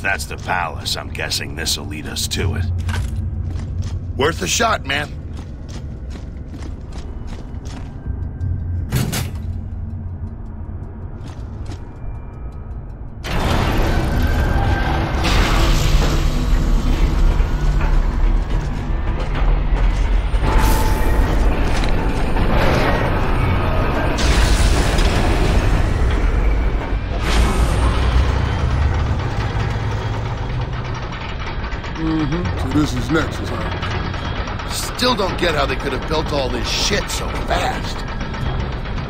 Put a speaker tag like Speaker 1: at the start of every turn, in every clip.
Speaker 1: If that's the palace, I'm guessing this'll lead us to it.
Speaker 2: Worth a shot, man. Mm-hmm.
Speaker 3: So this is Nexus?
Speaker 2: Still don't get how they could have built all this shit so fast.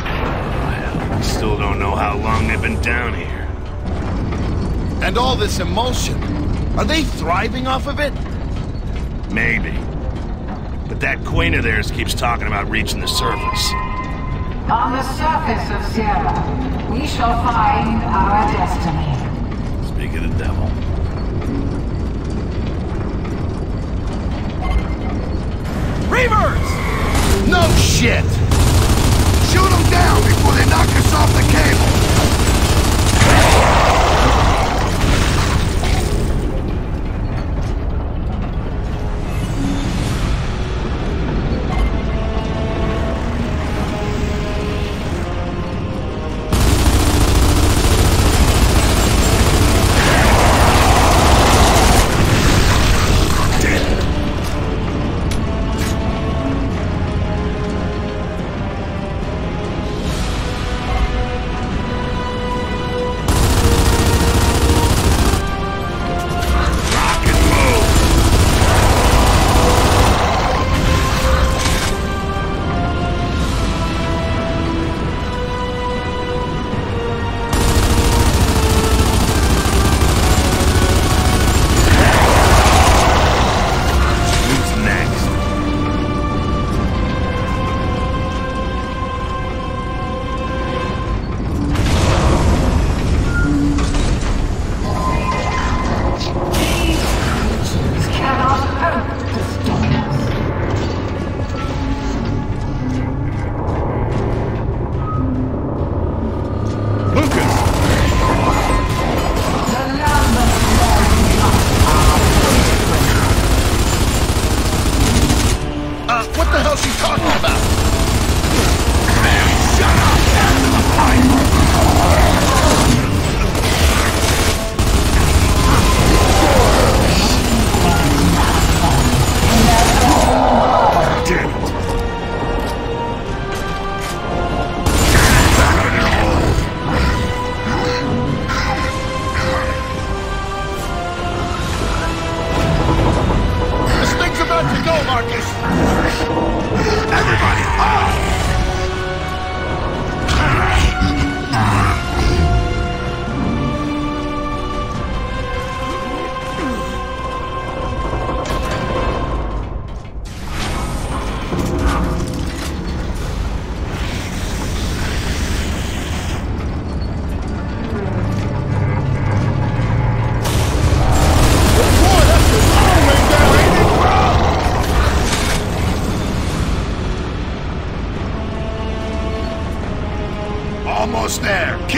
Speaker 1: Well, we still don't know how long they've been down here.
Speaker 2: And all this Imulsion. Are they thriving off of it?
Speaker 1: Maybe. But that queen of theirs keeps talking about reaching the surface.
Speaker 4: On the surface of Sera, we shall find our destiny.
Speaker 1: Speak of the devil.
Speaker 2: Reavers! No shit! Shoot them down before they knock us off the cable!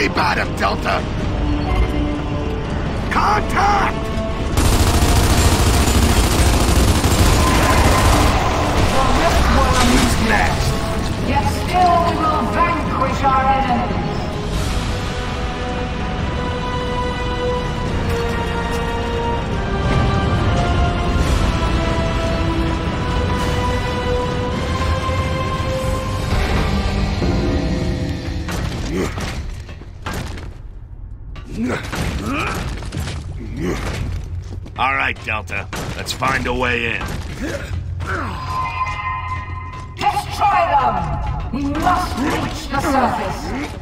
Speaker 2: Keep at him, Delta. Contact!
Speaker 1: Who's next?
Speaker 4: Yet still we will vanquish our enemies.
Speaker 1: Delta. Let's find a way in.
Speaker 4: Destroy them! We must reach the surface.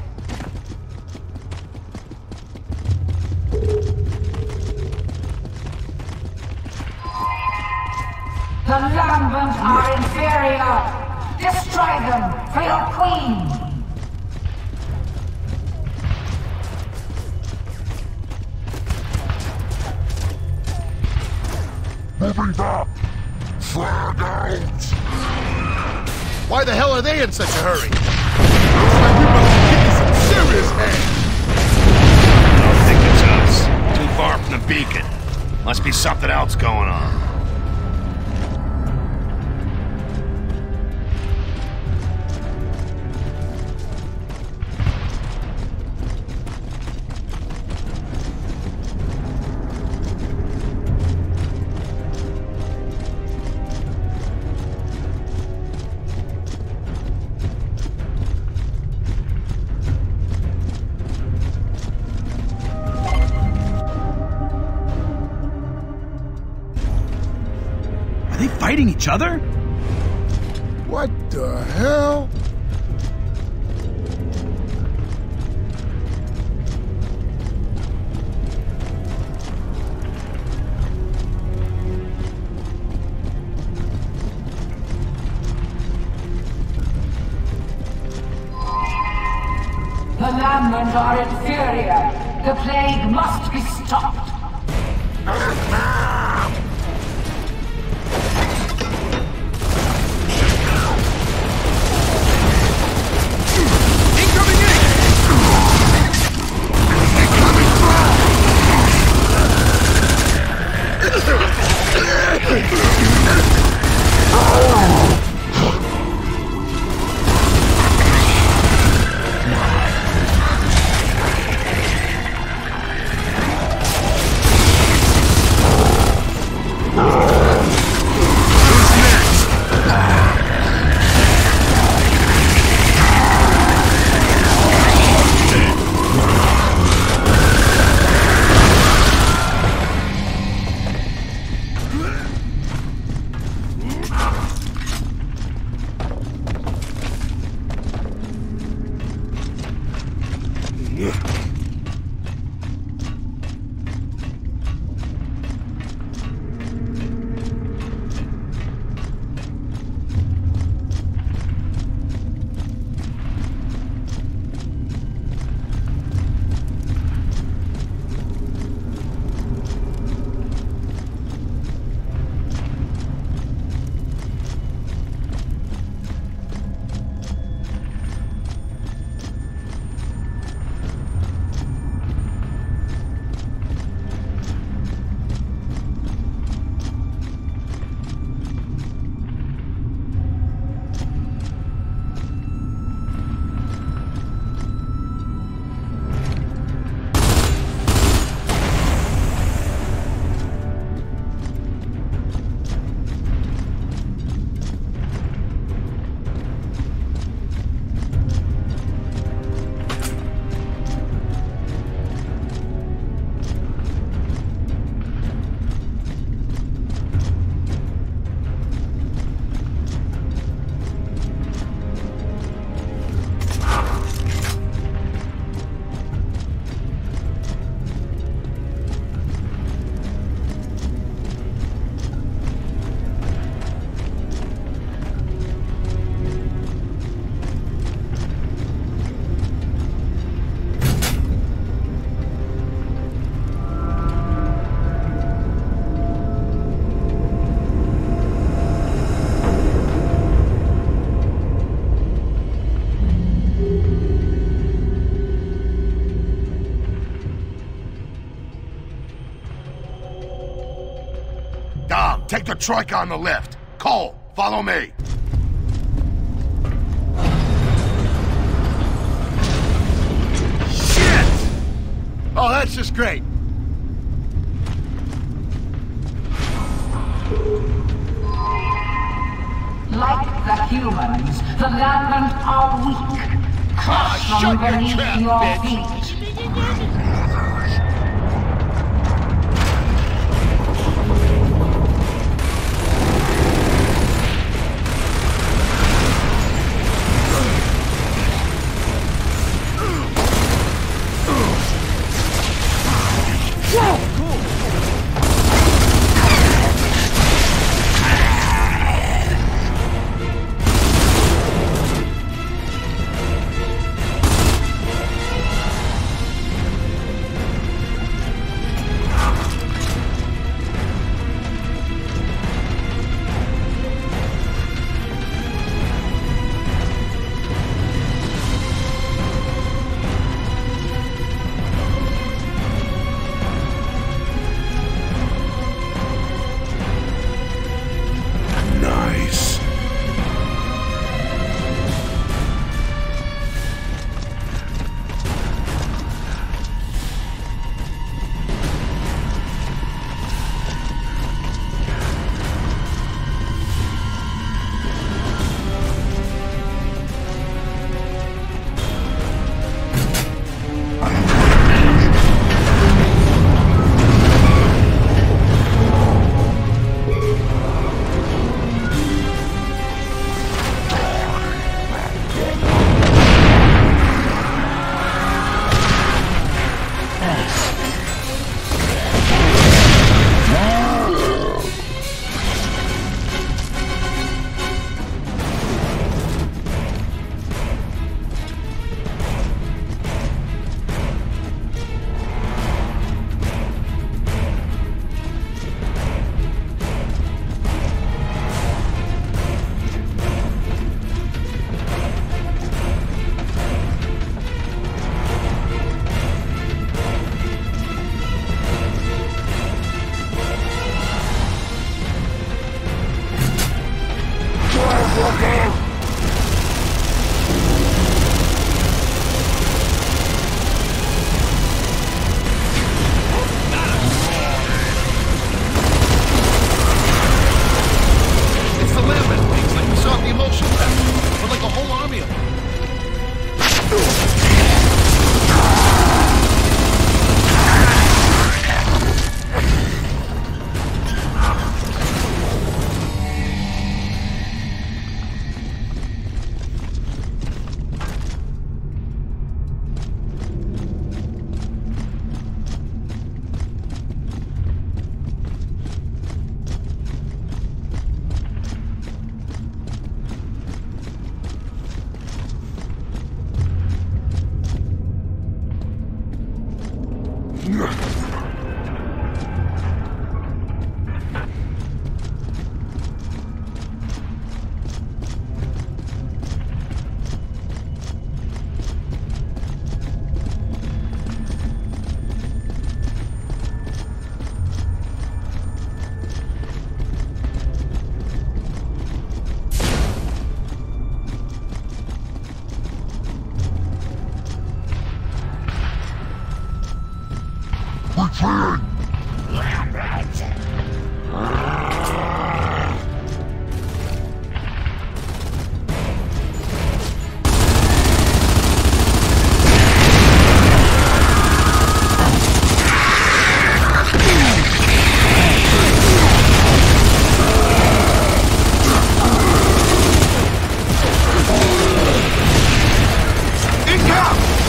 Speaker 4: The Lambent are inferior. Destroy them for your queen.
Speaker 3: Moving back! Frag out!
Speaker 2: Why the hell are they in such a hurry? Looks like we must be getting some serious hands.
Speaker 1: I think it's us. Too far from the beacon. Must be something else going on.
Speaker 3: Other?
Speaker 2: Dom, take the Troika on the left. Cole, follow me.
Speaker 3: Shit! Oh, that's just great.
Speaker 4: Like the humans, the Lambent are weak. Crushed from beneath your feet.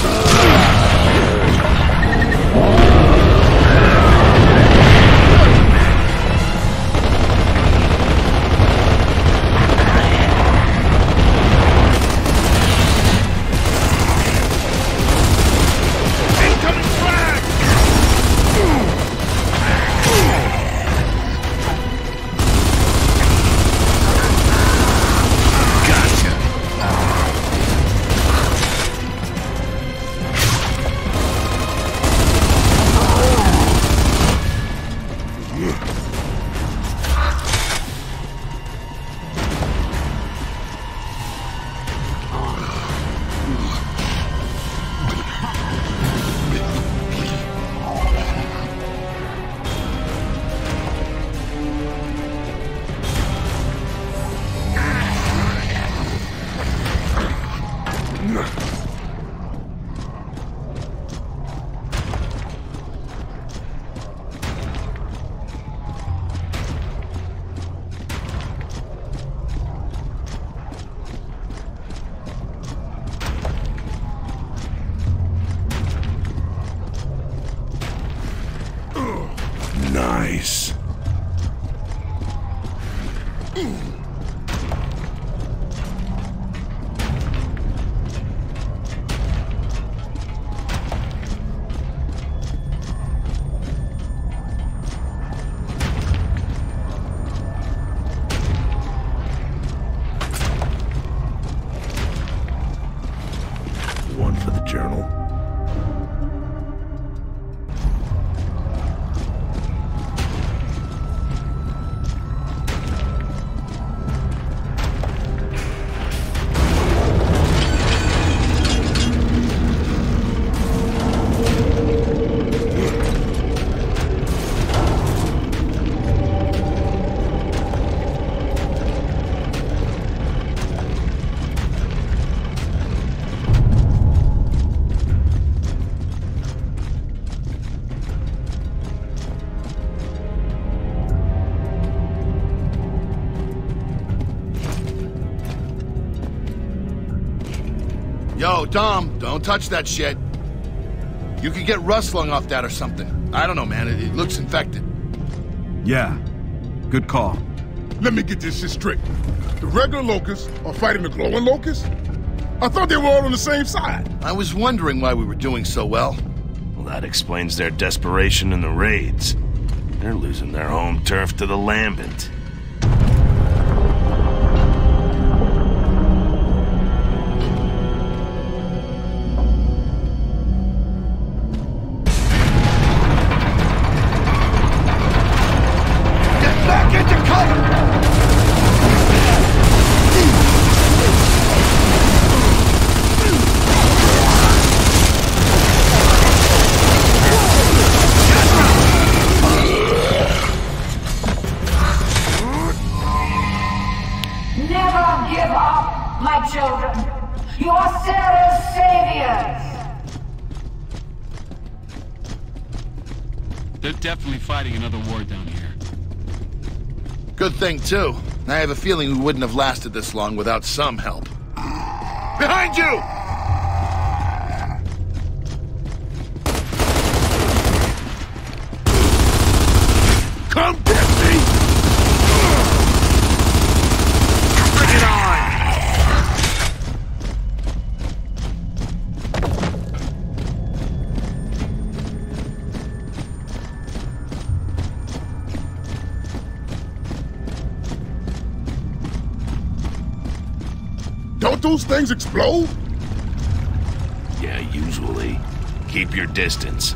Speaker 2: Ugh! Dom, don't touch that shit. You could get rust lung off that or something. I don't know, man. It, it looks infected.
Speaker 5: Yeah. Good call.
Speaker 3: Let me get this shit straight. The regular locusts are fighting the glowing locusts? I thought they were all on the same side.
Speaker 2: I was wondering why we were doing so well.
Speaker 1: Well, that explains their desperation in the raids. They're losing their home turf to the Lambent.
Speaker 2: Too. I have a feeling we wouldn't have lasted this long without some help. Behind you!
Speaker 3: Those things explode?
Speaker 1: Yeah, usually. Keep your distance.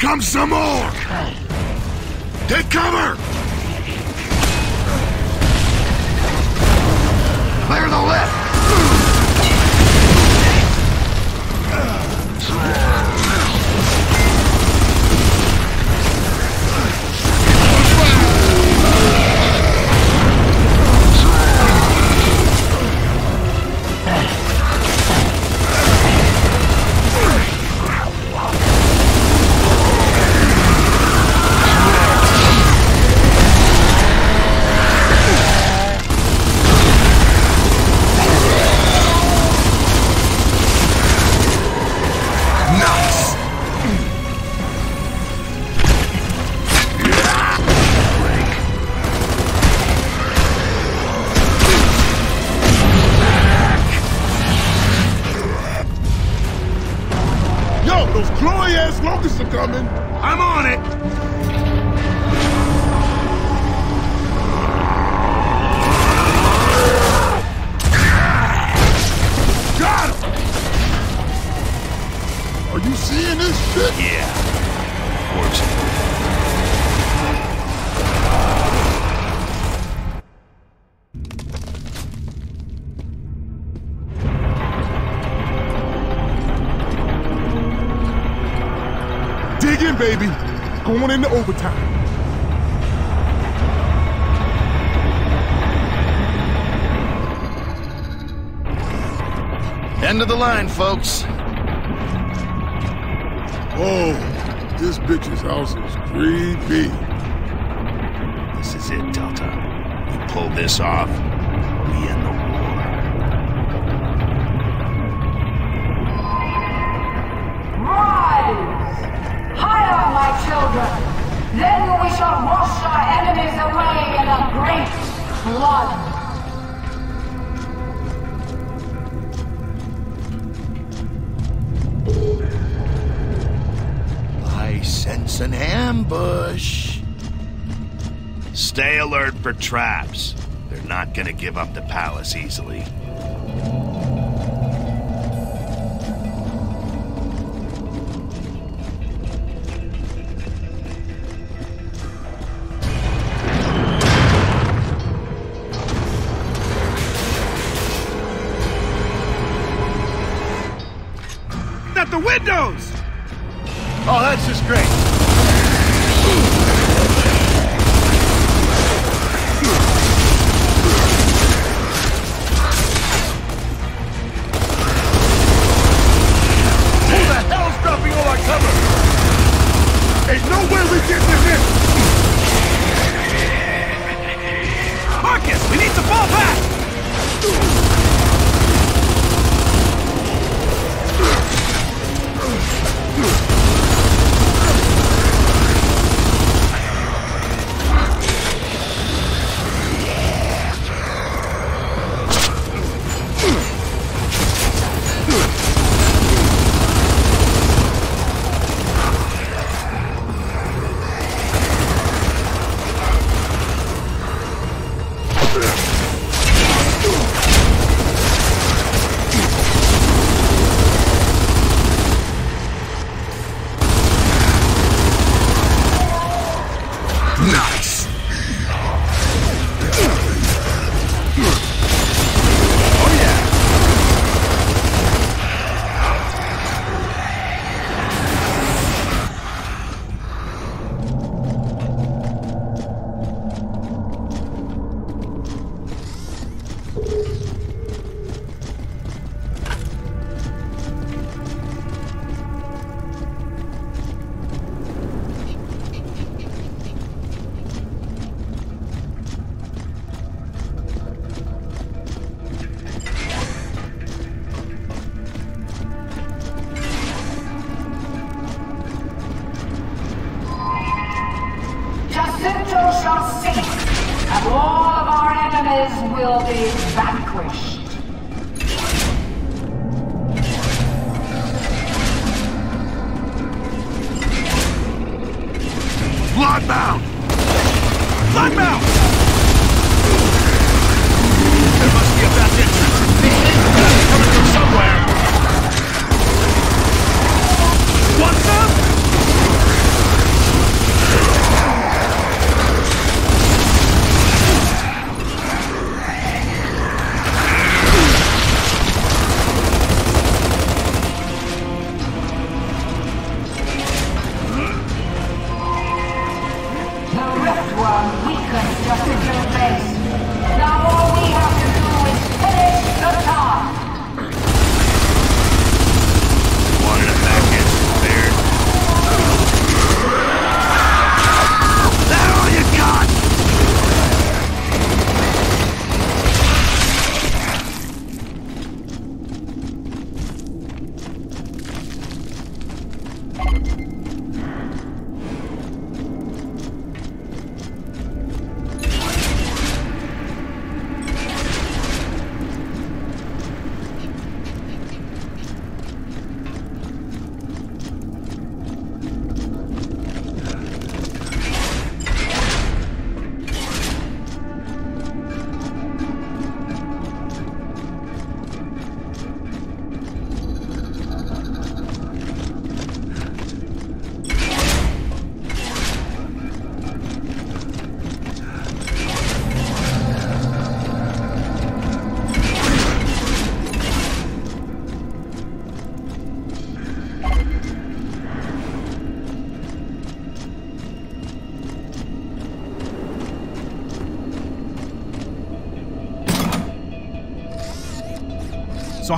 Speaker 4: comes some more! Take cover! bem. traps. They're not gonna give up the palace easily.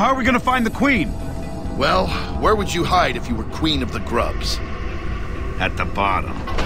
Speaker 6: How are we gonna find the Queen?
Speaker 2: Well, where would you hide if you were queen of the grubs?
Speaker 1: At the bottom.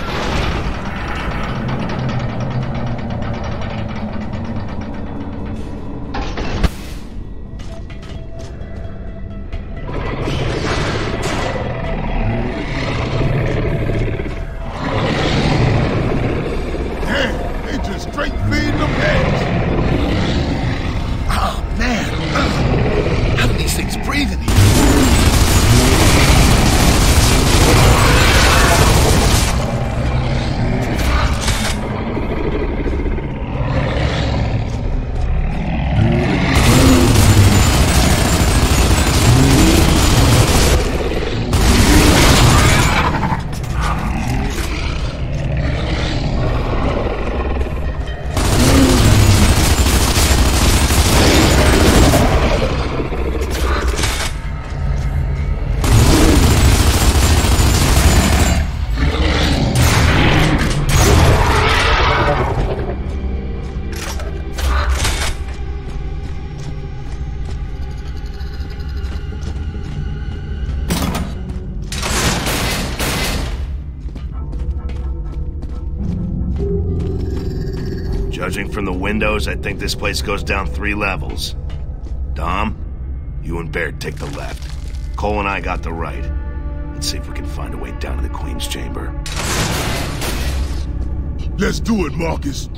Speaker 1: The windows, I think this place goes down three levels. Dom, you and Baird take the left. Cole and I got the right. Let's see if we can find a way down to the Queen's Chamber.
Speaker 3: Let's do it, Marcus.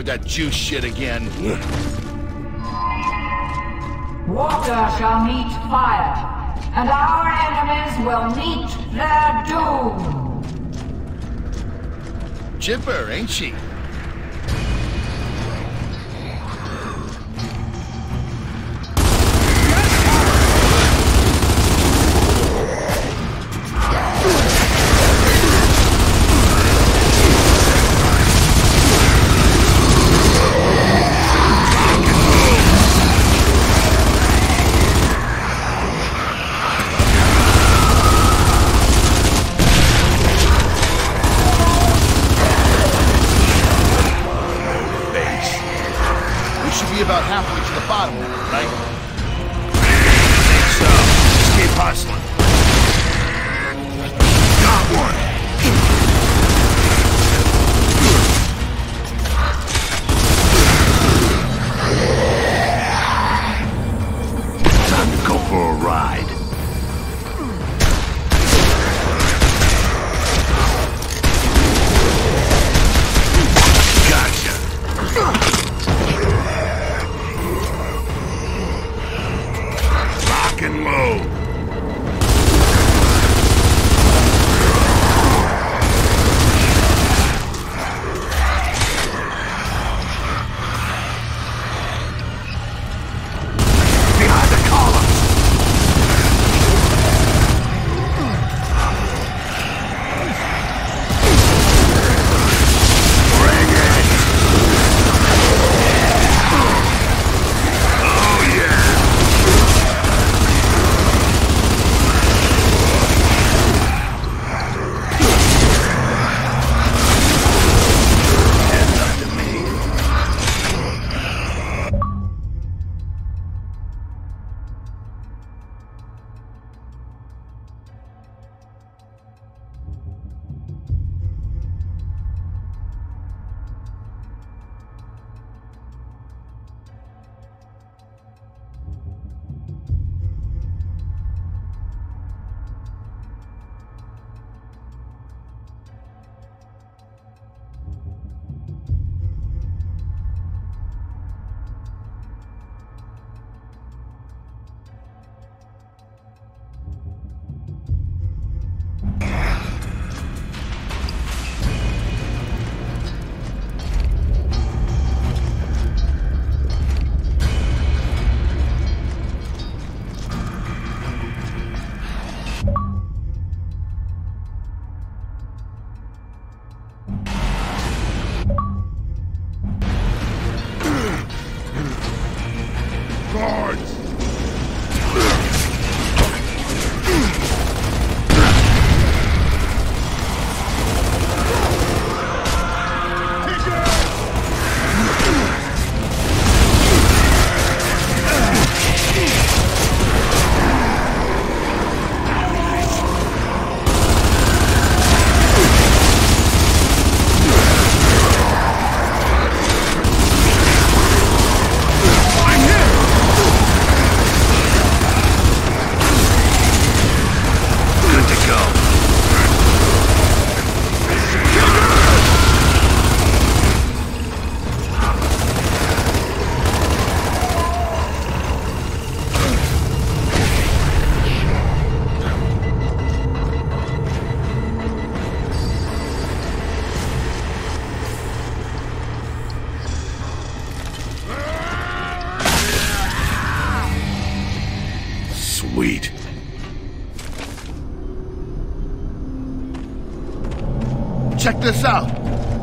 Speaker 2: With that juice shit again.
Speaker 4: Water shall meet fire, and our enemies will meet their doom.
Speaker 2: Chipper, ain't she?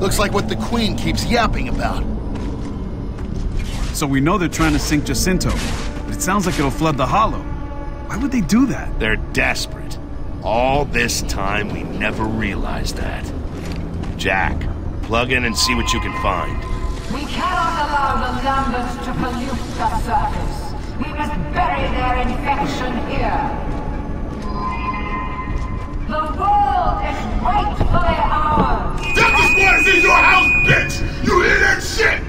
Speaker 2: Looks like what the Queen keeps yapping about.
Speaker 6: So we know they're trying to sink Jacinto, but it sounds like it'll flood the hollow. Why would they do that?
Speaker 1: They're desperate. All this time, we never realized that. Jack, plug in and see what you can find.
Speaker 7: We cannot allow the Lambent to pollute the surface. We must bury their infection here. The world is rightfully ours.
Speaker 3: Squad is your house, bitch! You hear that shit?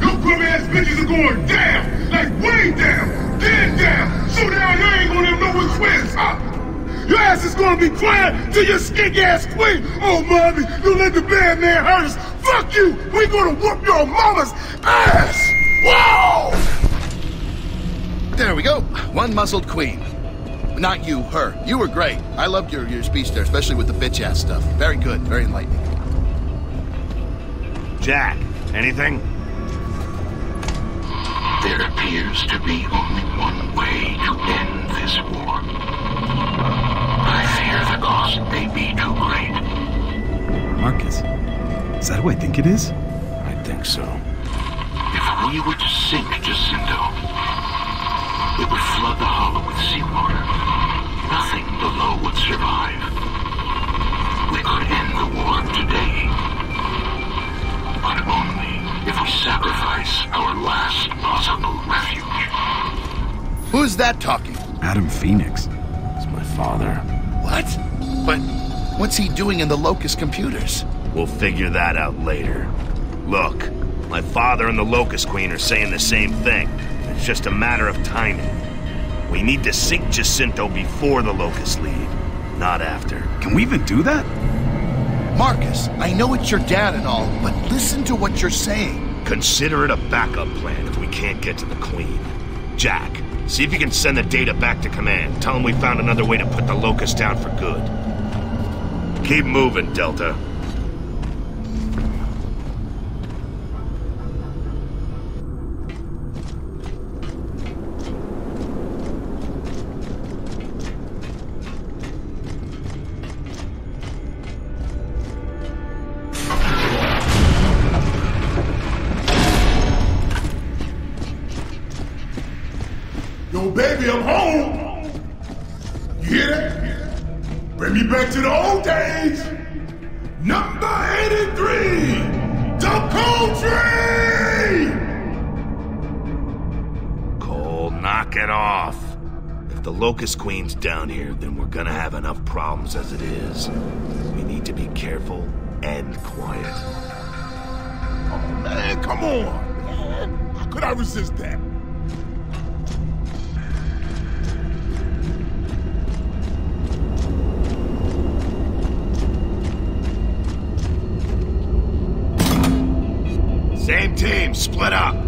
Speaker 3: Your crummy ass bitches are going down! Like way down! Dead down! So down you ain't gonna know which way is up! Your ass is gonna be crying to your skink ass queen! Oh, mommy, you let the bad man hurt us! Fuck you! We gonna whoop your mama's ass! Whoa!
Speaker 2: There we go. One muzzled queen. Not you, her. You were great. I loved your, your speech there, especially with the bitch ass stuff. Very good, very enlightening.
Speaker 1: Jack, anything?
Speaker 8: There appears to be only one way to end this war. I fear the cost may be too great.
Speaker 6: Marcus, is that who I think it is?
Speaker 1: I think so.
Speaker 8: If we were to sink Jacinto, it would flood the hollow with seawater. Nothing below would survive. We could end the war today. But only if we sacrifice our last possible refuge.
Speaker 2: Who's that talking?
Speaker 6: Adam Phoenix.
Speaker 1: It's my father.
Speaker 2: What? But what's he doing in the Locust computers?
Speaker 1: We'll figure that out later. Look, my father and the Locust Queen are saying the same thing. It's just a matter of timing. We need to sink Jacinto before the Locusts leave, not after.
Speaker 6: Can we even do that?
Speaker 2: Marcus, I know it's your dad and all, but listen to what you're saying.
Speaker 1: Consider it a backup plan if we can't get to the Queen. Jack, see if you can send the data back to command. Tell them we found another way to put the Locusts down for good. Keep moving, Delta. Team, split up.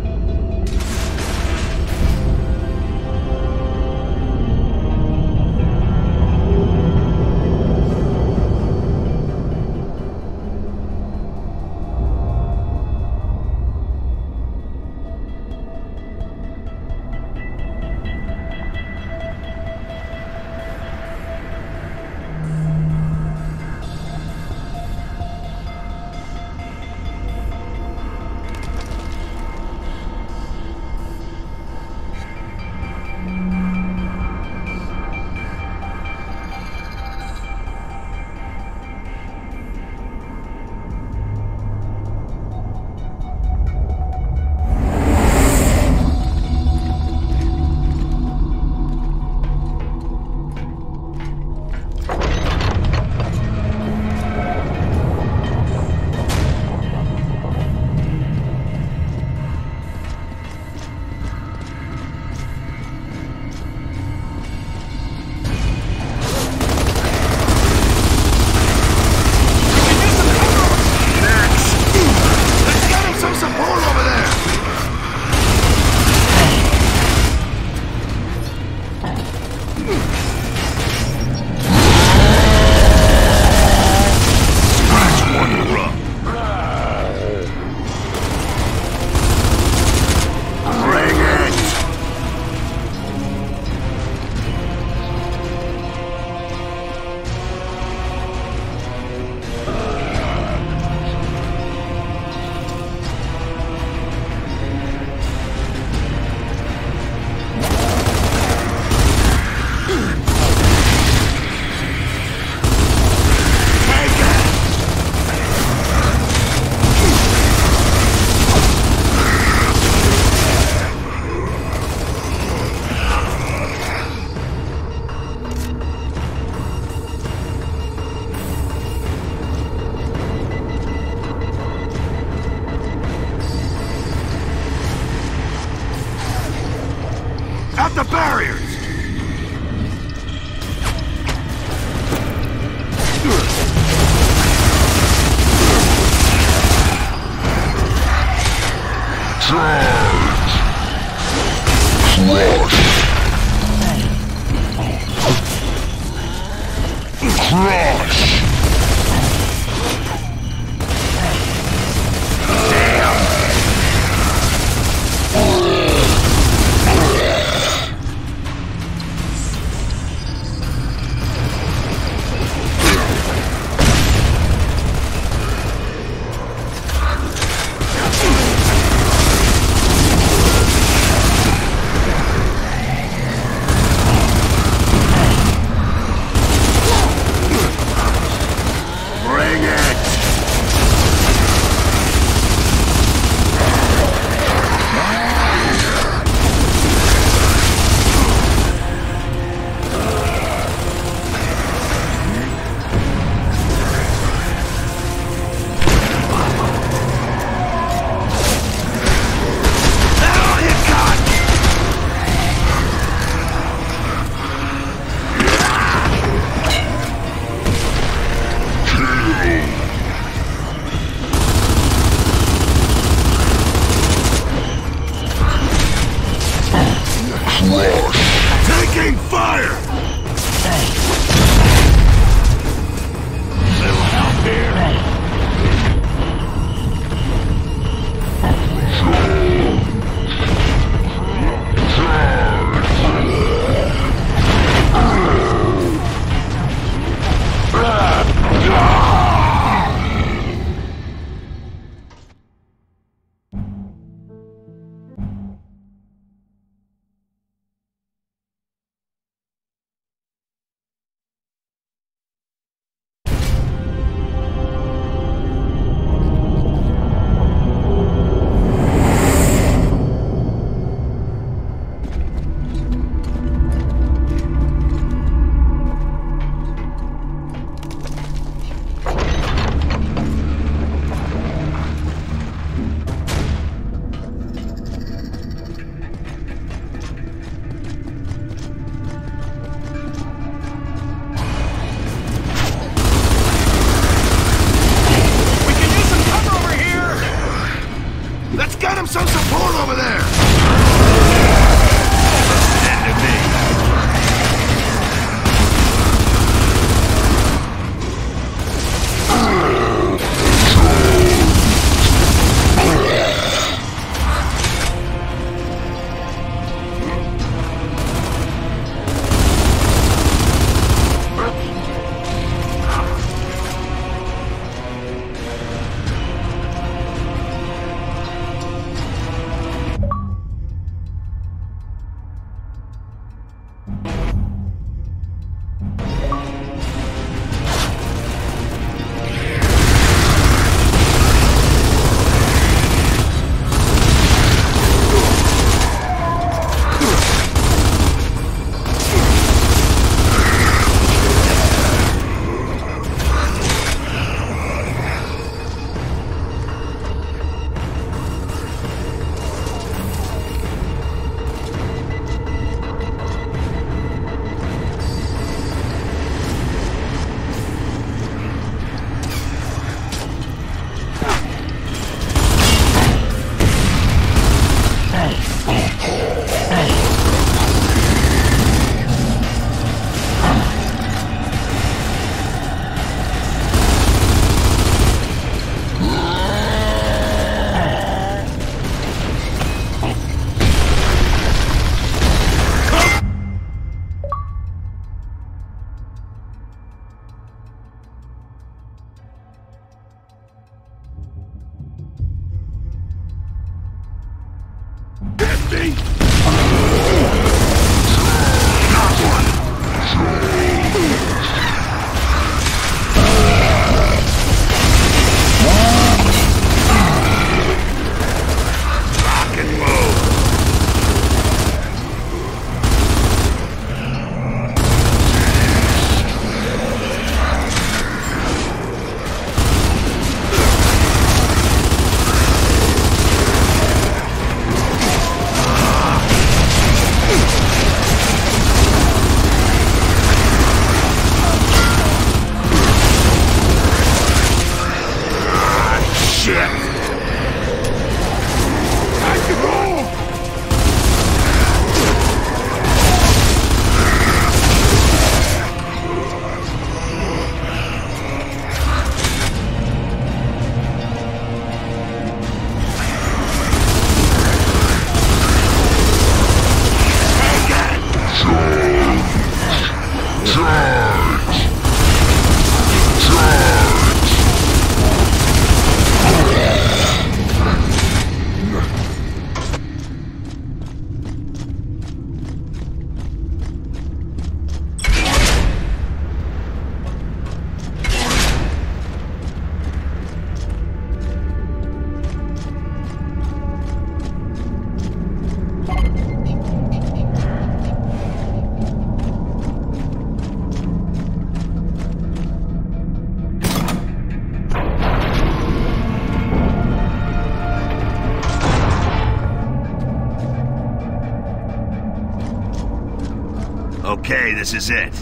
Speaker 1: This is it.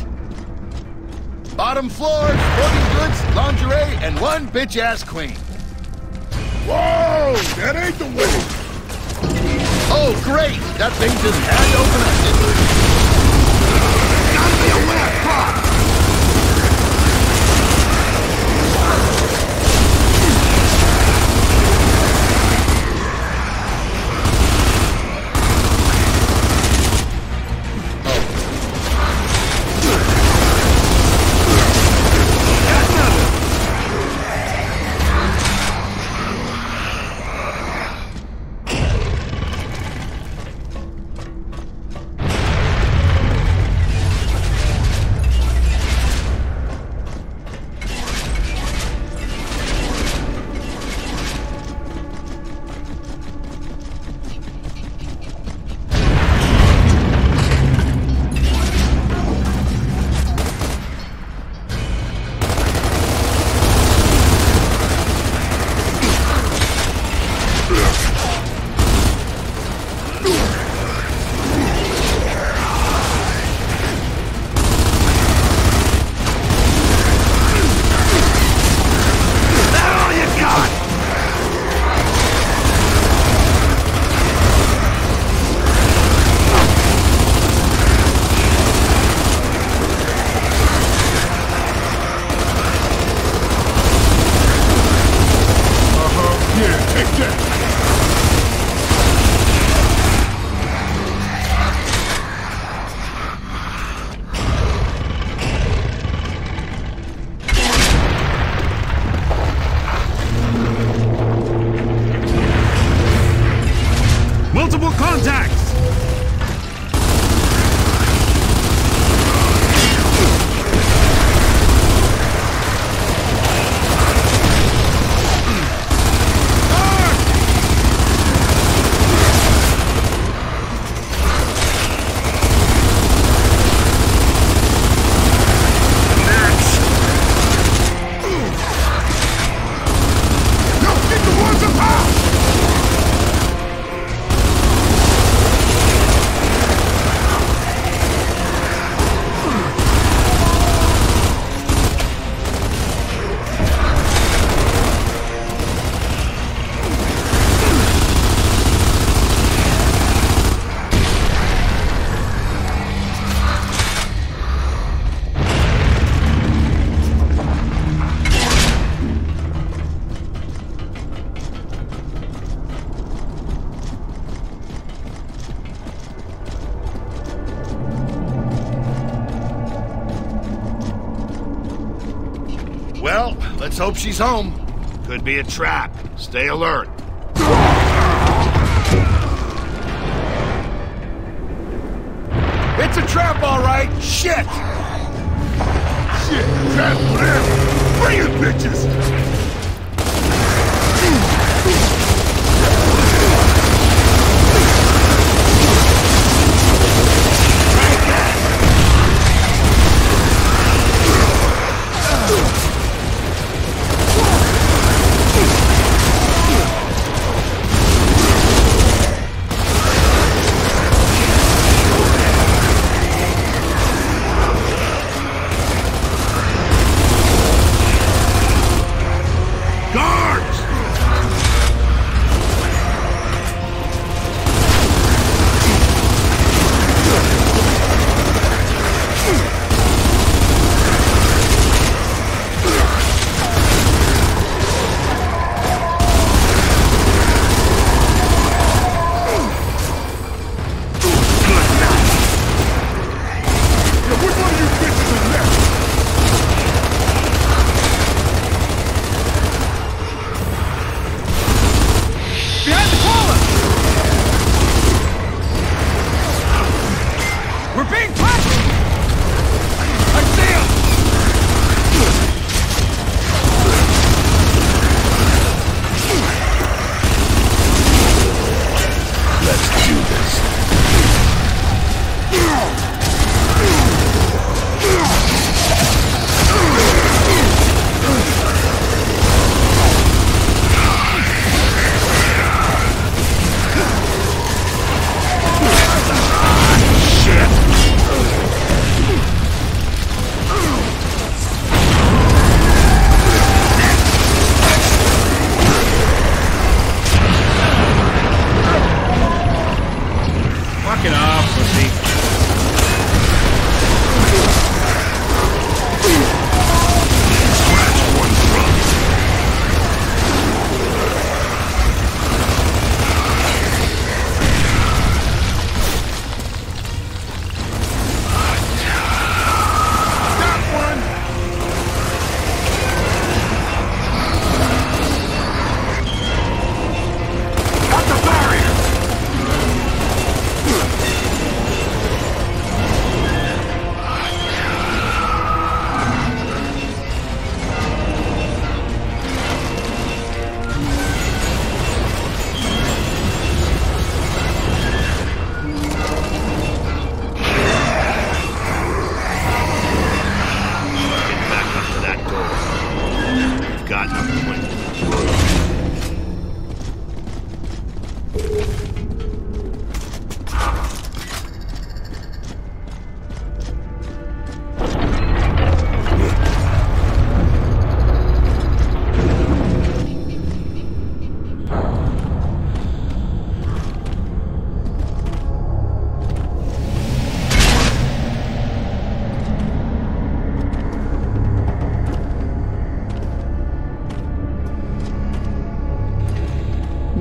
Speaker 2: Bottom floor, sporting goods, lingerie, and one bitch-ass queen.
Speaker 3: Whoa! That ain't the way!
Speaker 2: Oh, great! That thing just had to open up. She's home.
Speaker 1: Could be a trap. Stay alert.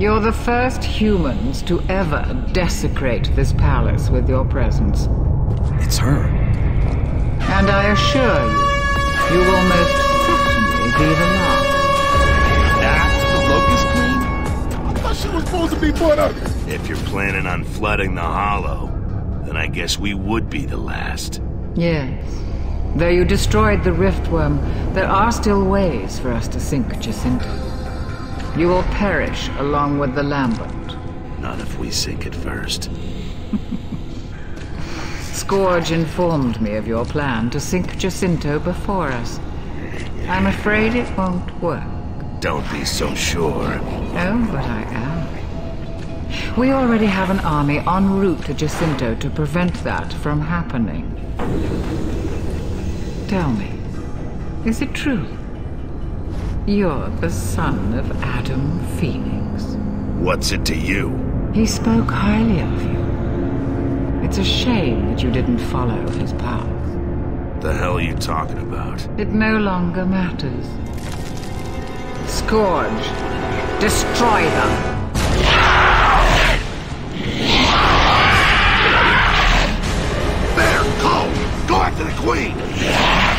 Speaker 4: You're the first humans to ever desecrate this palace with your presence.
Speaker 6: It's her.
Speaker 4: And I assure you, you will most certainly be the last.
Speaker 2: That's the Locust Queen? I thought she was supposed to be part of it.
Speaker 1: If you're planning on flooding the Hollow, then I guess we would be the last.
Speaker 4: Yes. Though you destroyed the Riftworm, there are still ways for us to sink Jacinto. You will perish along with the Lambent.
Speaker 1: Not if we sink it first.
Speaker 4: Skorge informed me of your plan to sink Jacinto before us. I'm afraid it won't work.
Speaker 1: Don't be so sure.
Speaker 4: Oh, but I am. We already have an army en route to Jacinto to prevent that from happening. Tell me, is it true? You're the son of Adam Phoenix.
Speaker 1: What's it to you?
Speaker 4: He spoke highly of you. It's a shame that you didn't follow his path.
Speaker 1: The hell are you talking about?
Speaker 4: It no longer matters. Skorge, destroy them.
Speaker 1: There, go! Go after the Queen!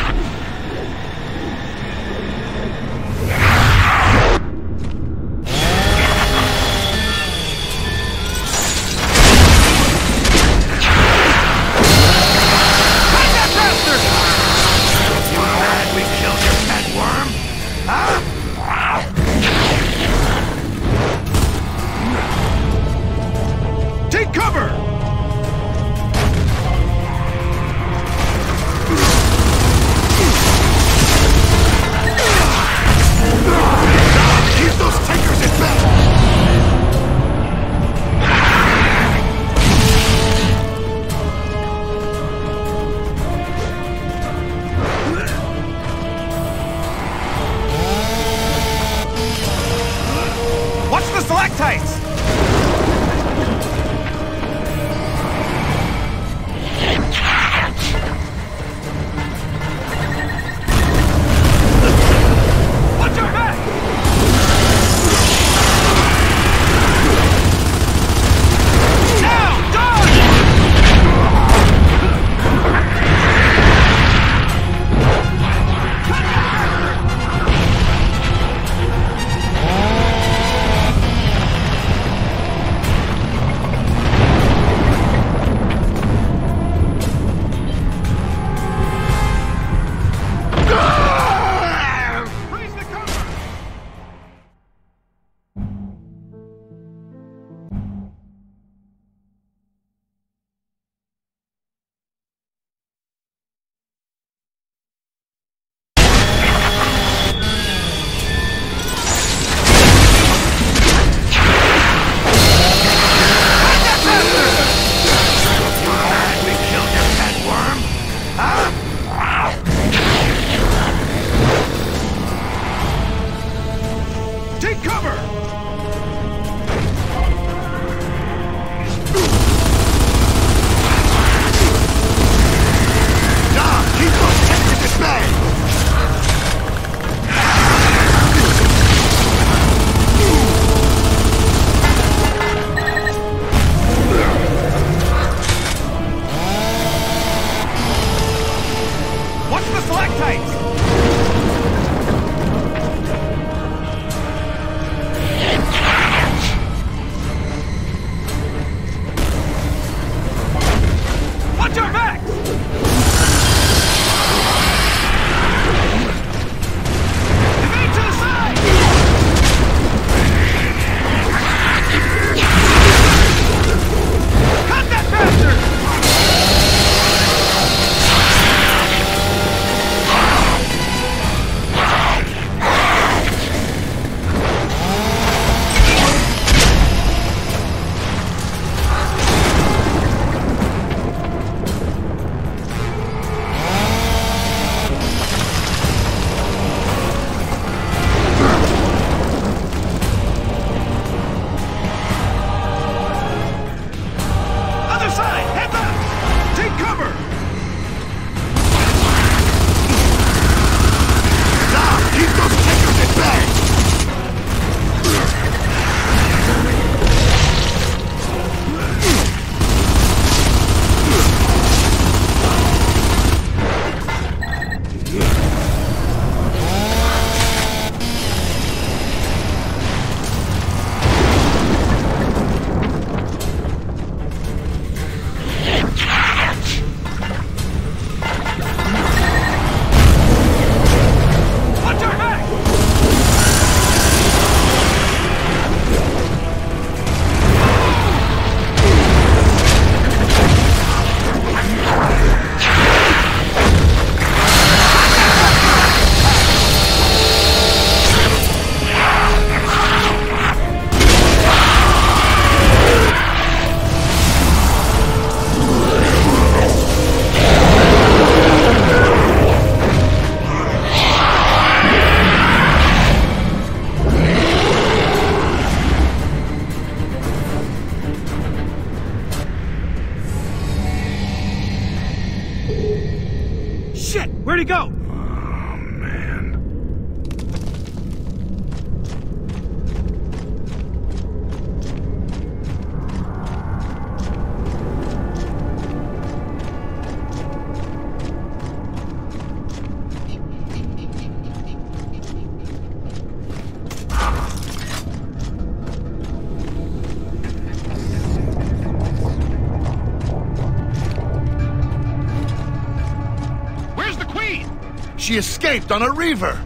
Speaker 2: Escaped on a reaver.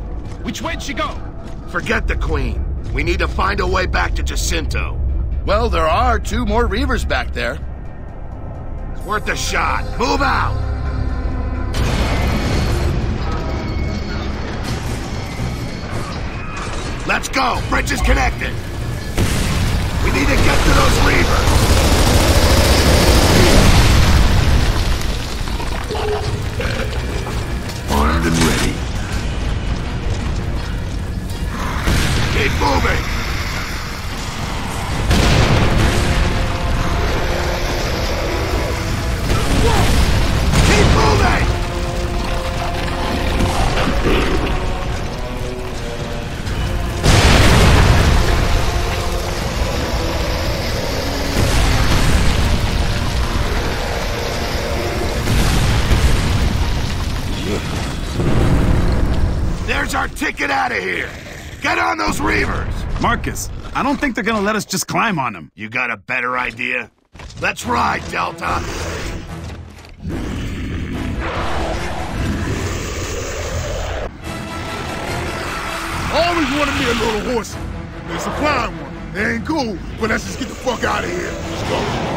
Speaker 5: Which way'd she go?
Speaker 1: Forget the Queen. We need to find a way back to Jacinto.
Speaker 2: Well, there are two more reavers back there.
Speaker 1: It's worth a shot. Move out! Let's go! Bridge is connected! We need to get to those reavers! Out of here! Get on those reavers!
Speaker 6: Marcus, I don't think they're gonna let us just climb on them.
Speaker 1: You got a better idea? Let's ride, Delta!
Speaker 3: Always wanted me a little horsey. They supplying one. They ain't cool, but let's just get the fuck out of here. Let's go.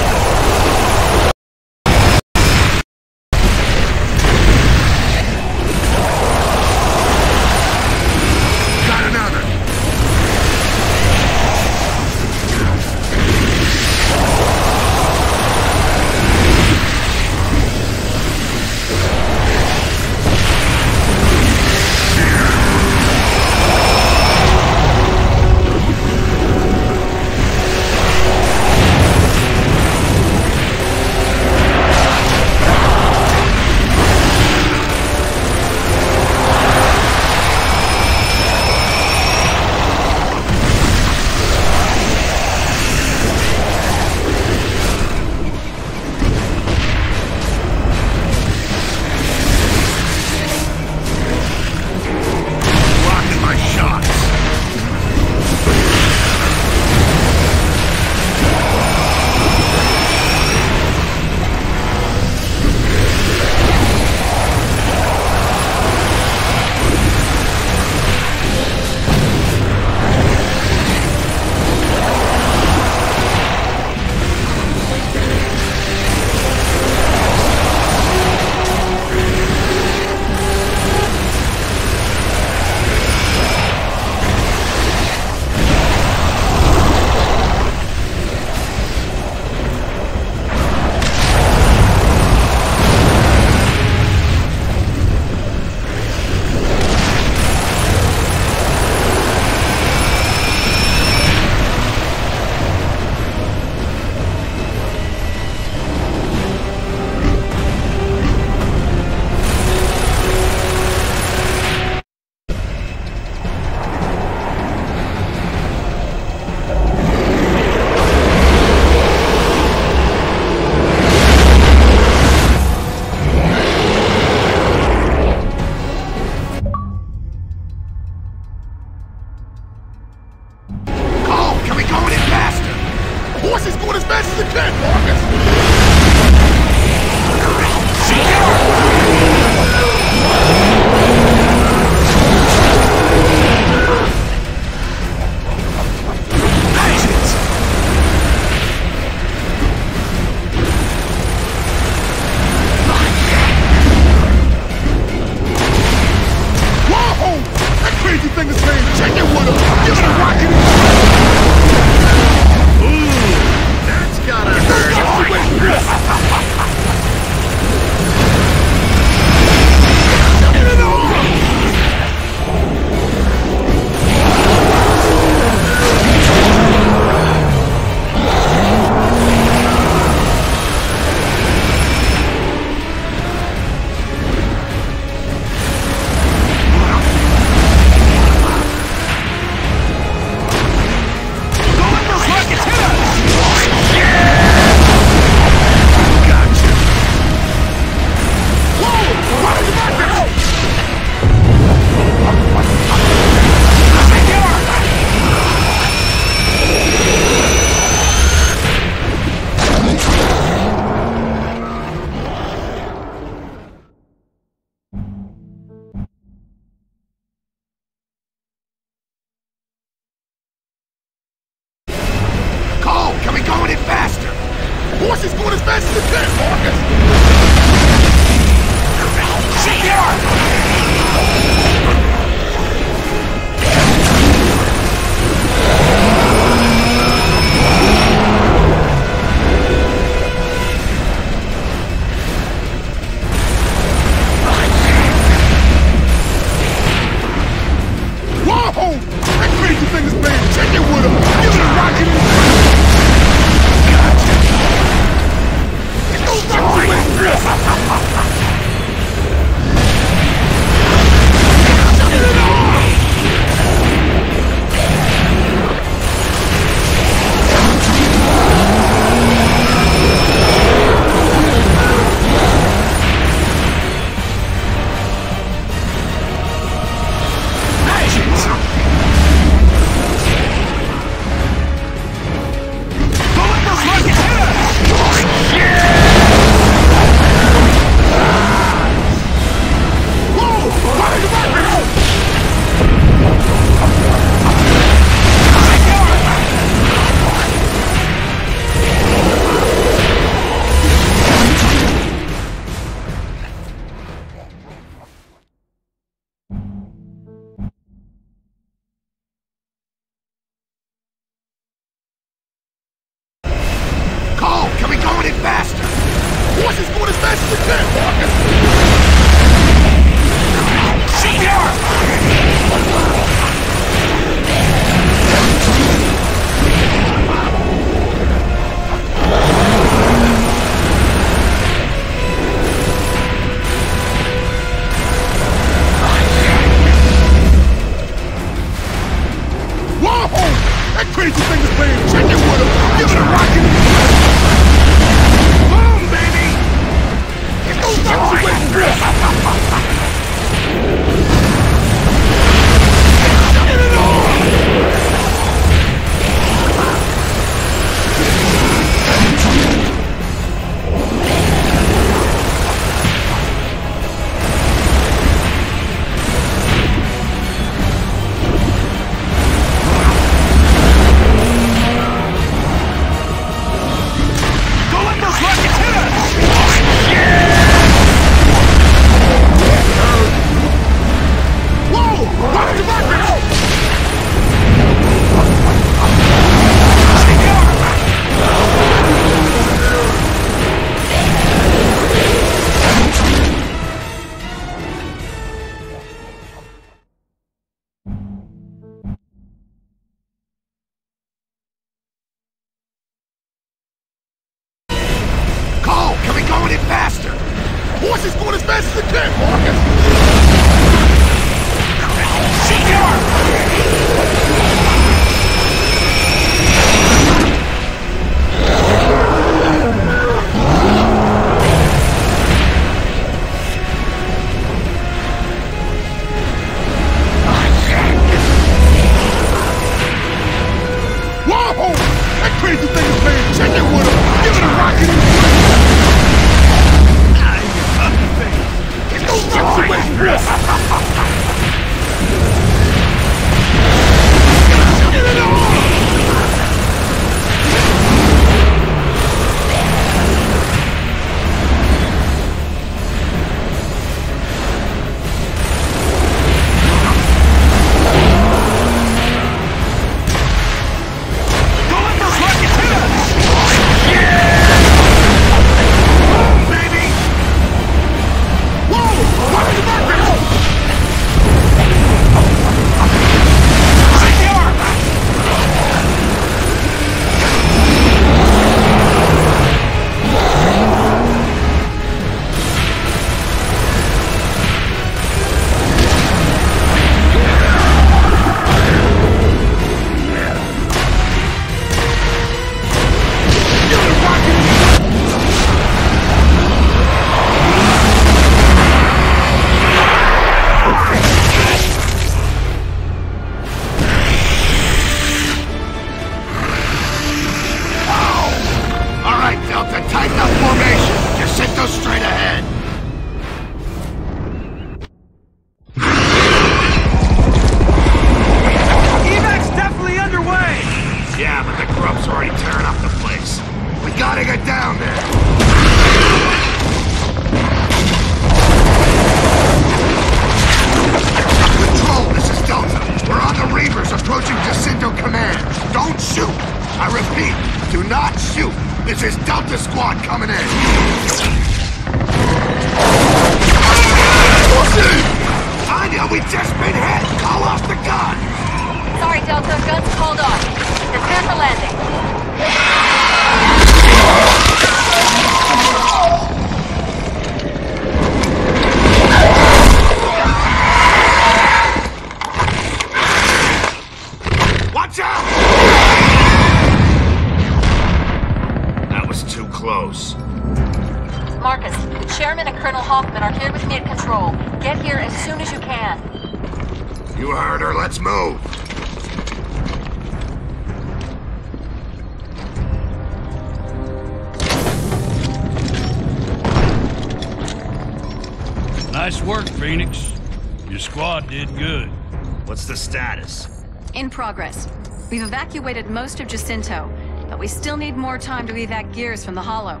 Speaker 9: Evacuated most of Jacinto, but we still need more time to evac gears from the Hollow.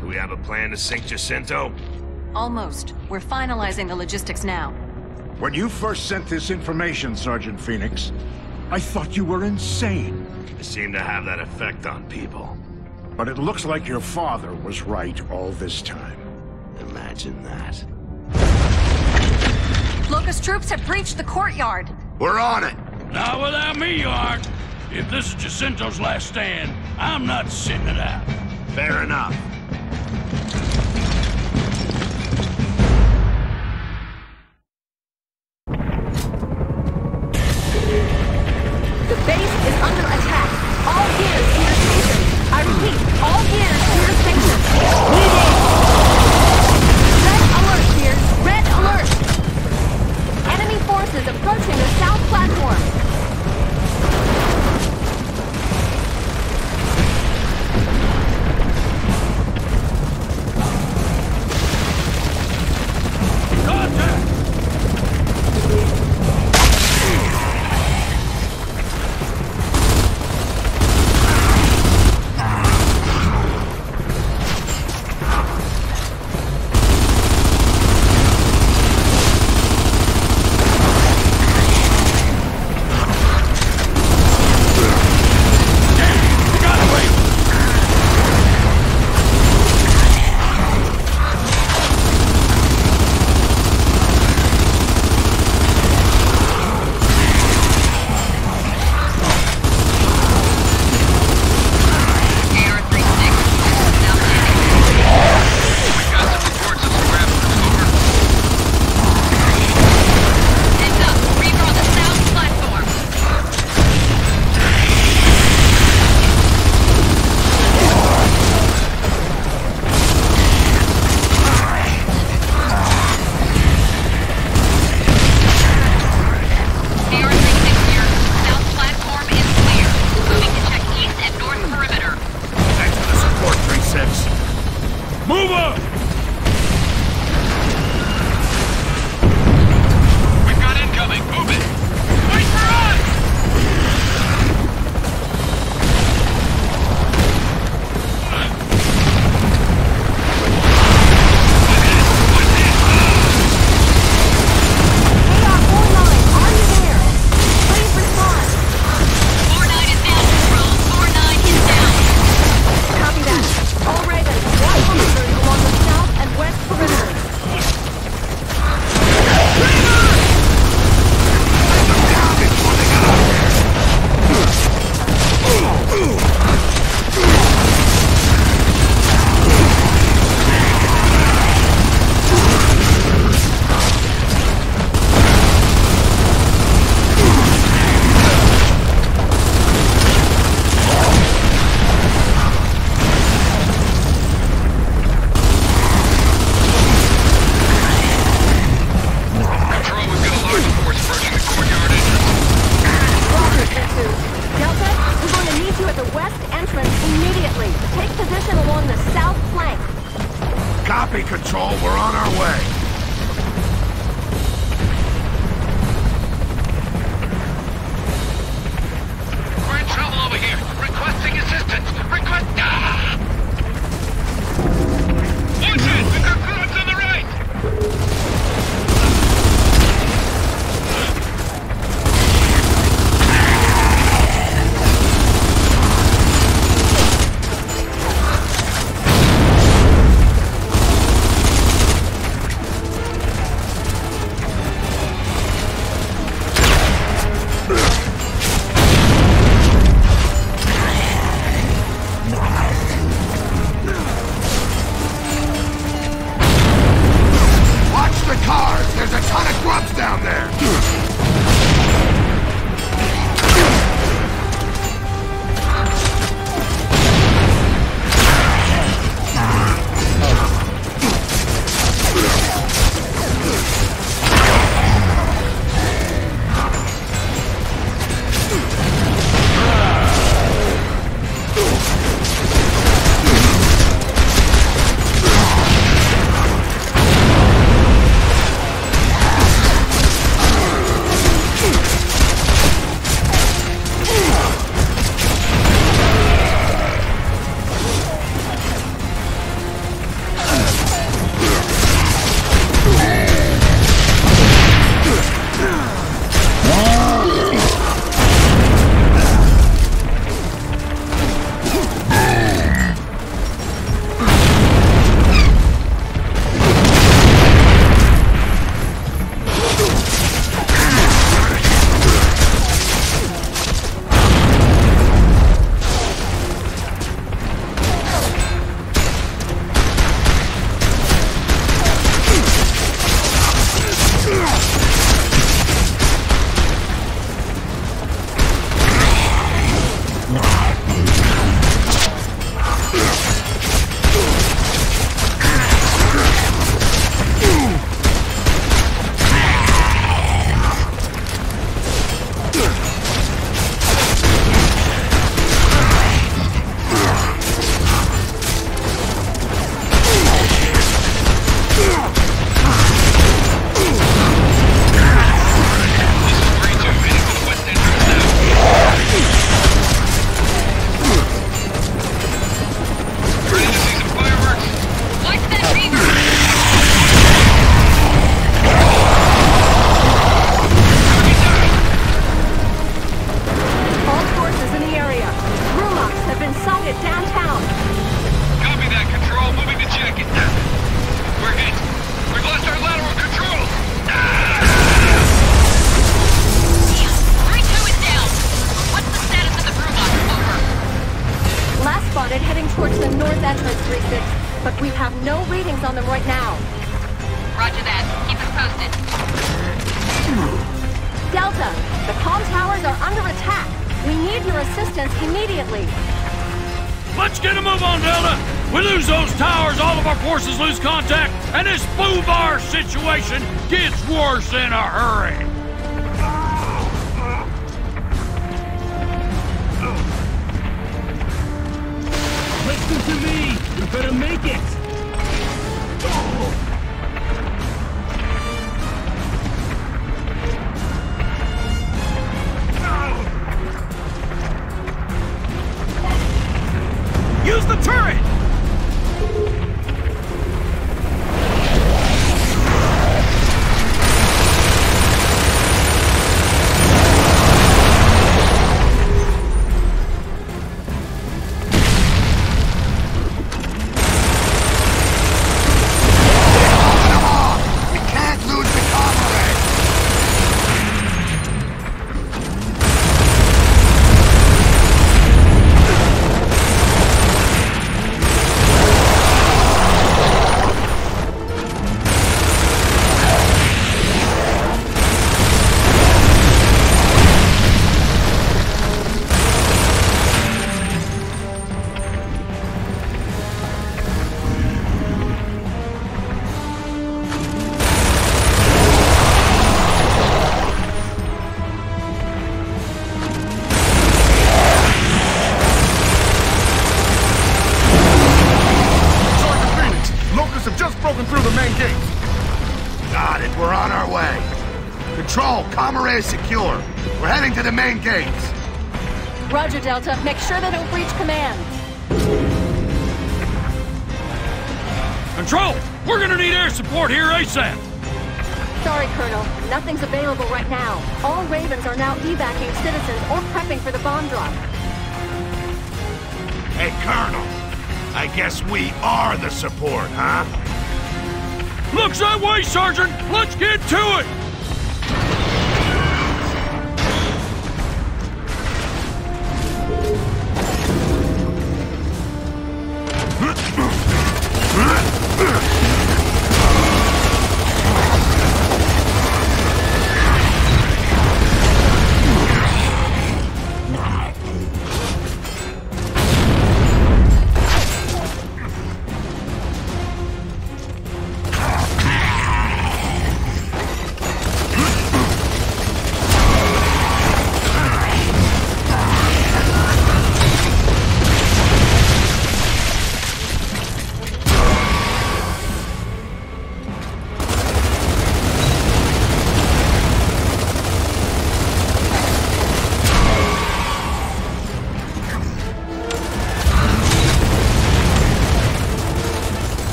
Speaker 10: Do we have a plan to sink Jacinto?
Speaker 9: Almost. We're finalizing the logistics now.
Speaker 11: When you first sent this information, Sergeant Phoenix, I thought you were insane.
Speaker 10: I seem to have that effect on people.
Speaker 11: But it looks like your father was right all this time.
Speaker 10: Imagine that.
Speaker 9: Locust troops have breached the courtyard.
Speaker 1: We're on it!
Speaker 6: Not without me, you aren't. If this is Jacinto's last stand, I'm not sitting it out.
Speaker 10: Fair enough.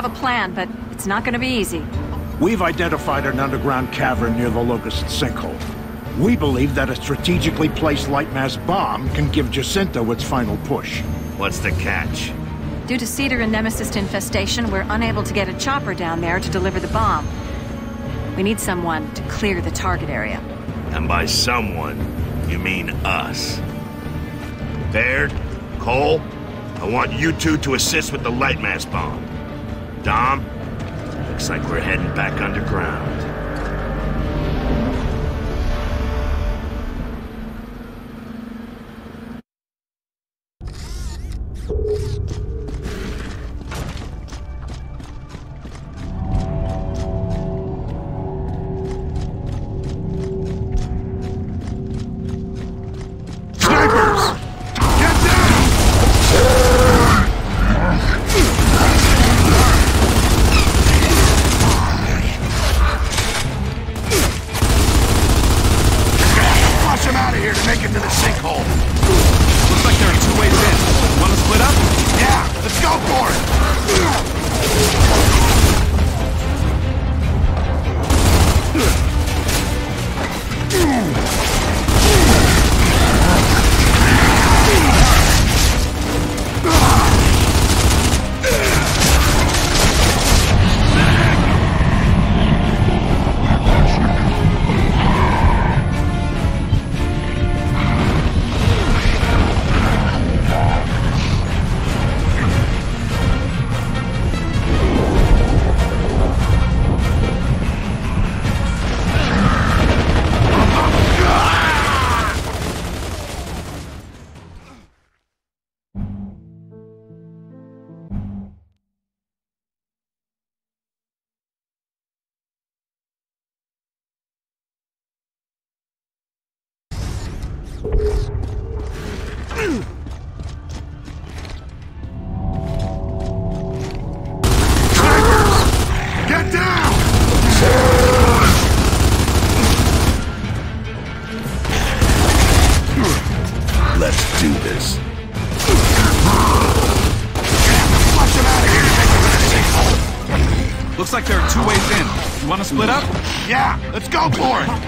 Speaker 10: Have
Speaker 12: a
Speaker 10: plan, but it's not gonna be easy.
Speaker 11: We've identified an underground cavern near the Locust sinkhole. We believe that a strategically placed Lightmass bomb can give Jacinto its final push.
Speaker 1: What's the catch?
Speaker 10: Due to Seeder and Nemacyst infestation, we're unable to get a chopper down there to deliver the bomb. We need someone to clear the target area.
Speaker 1: And by someone, you mean us. Baird, Cole, I want you two to assist with the Lightmass bomb. Dom, looks like we're heading back underground.
Speaker 6: Split up?
Speaker 2: Yeah, let's go for it.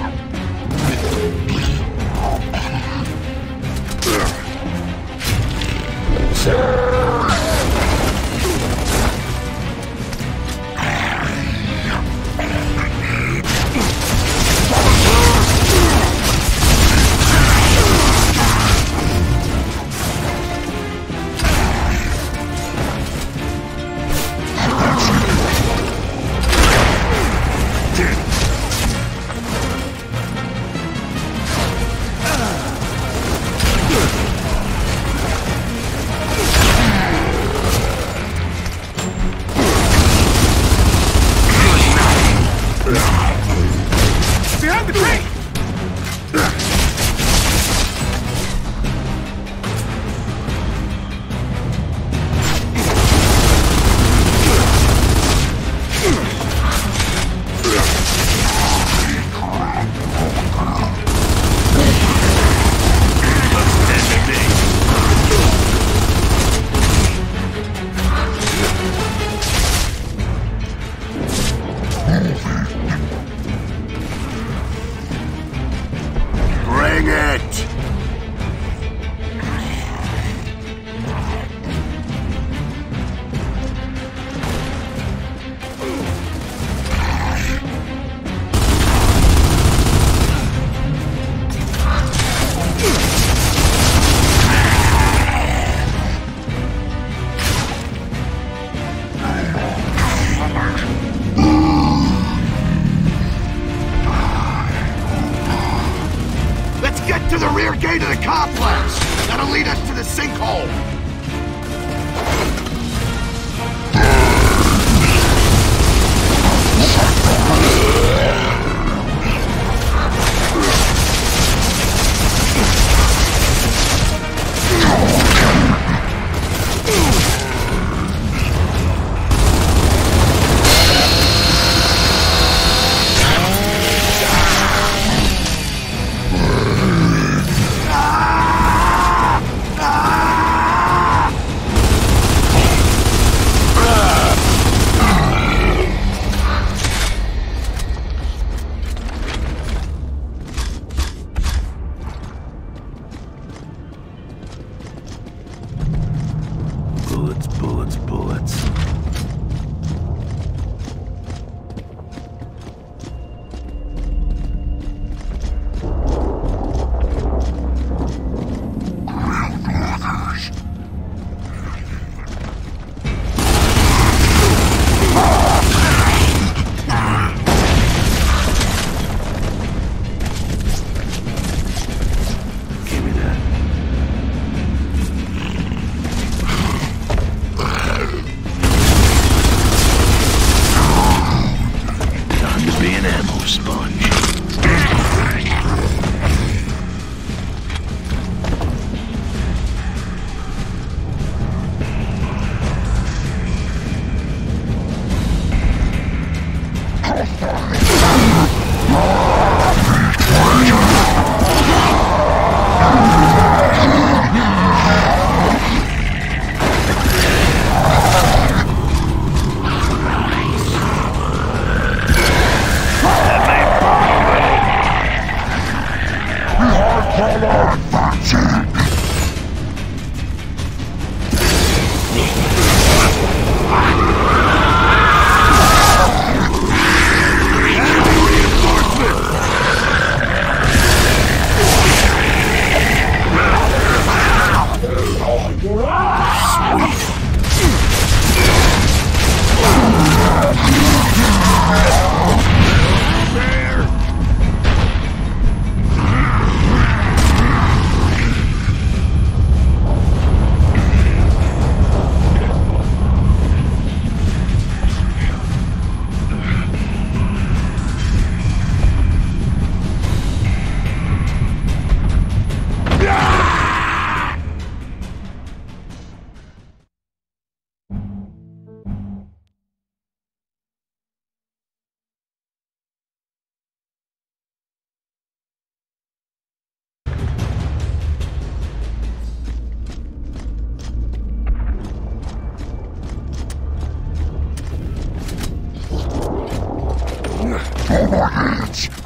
Speaker 1: Nice!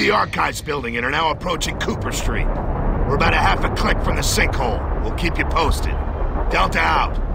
Speaker 1: The Archives building and are now approaching Cooper Street. We're about a half a click from the sinkhole. We'll keep you posted. Delta out.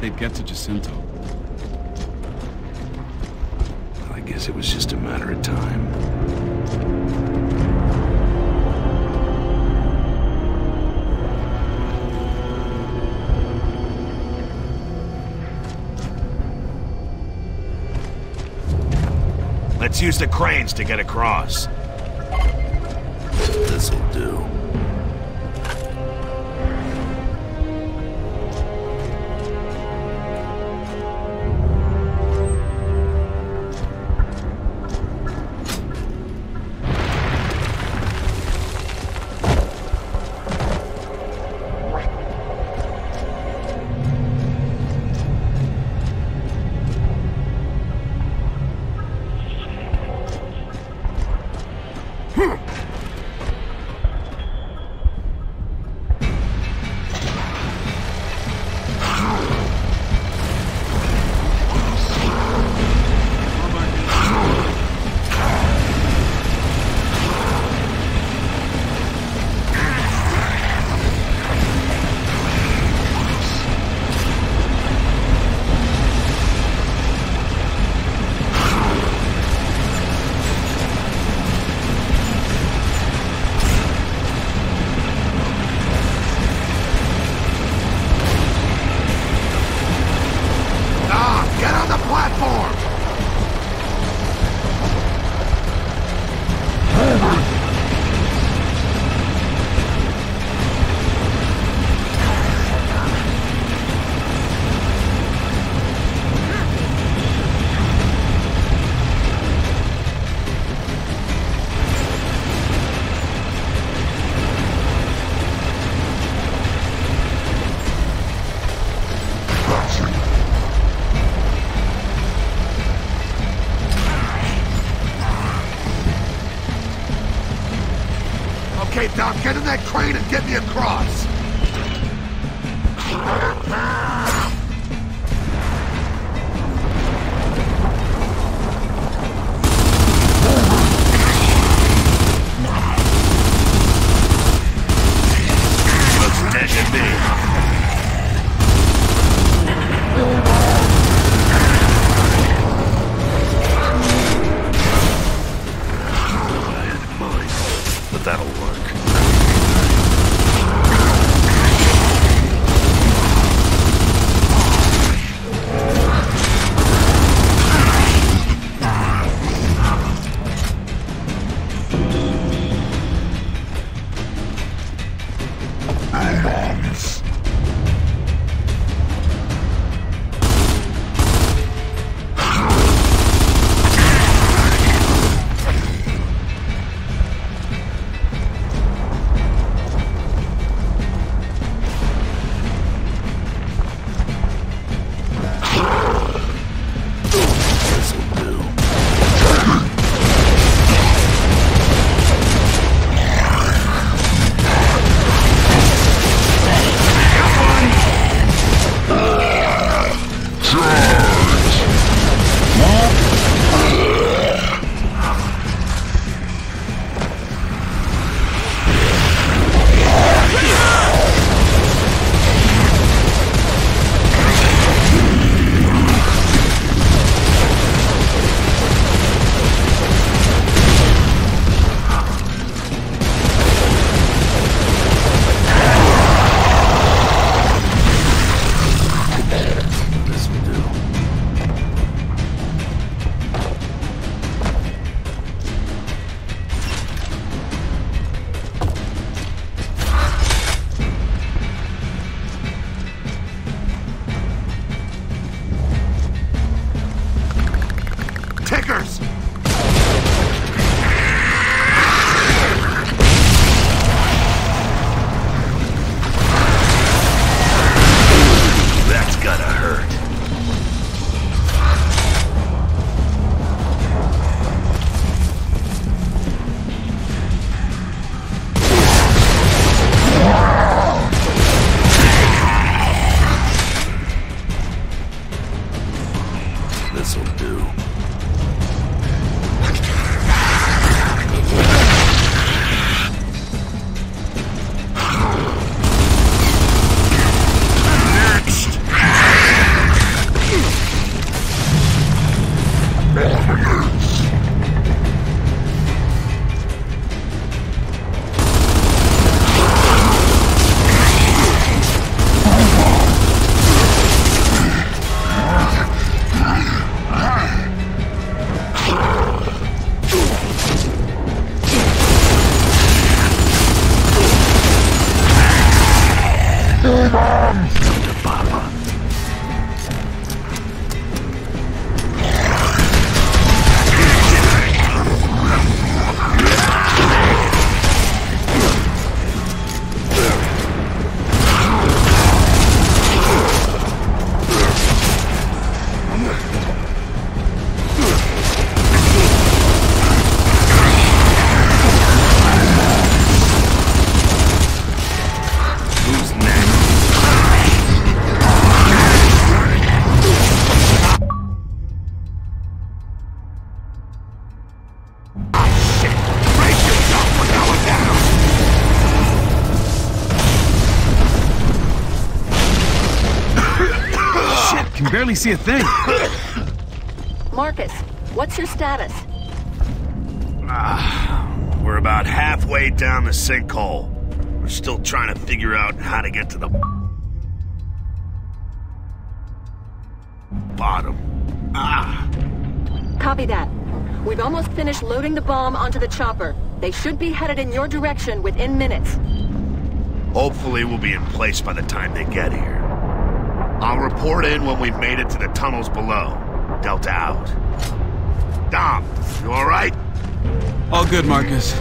Speaker 6: they'd get to Jacinto.
Speaker 1: Well, I guess it was just a matter of time. Let's use the cranes to get across.
Speaker 2: And get me across.
Speaker 6: Barely see a thing.
Speaker 10: Marcus, what's your status?
Speaker 1: We're about halfway down the sinkhole. We're still trying to figure out how to get to the bottom. Ah,
Speaker 10: Copy that. We've almost finished loading the bomb onto the chopper. They should be headed in your direction within minutes.
Speaker 1: hopefully we'll be in place by the time they get here. I'll report in when we've made it to the tunnels below. Delta out. Dom, you alright?
Speaker 6: All good, Marcus.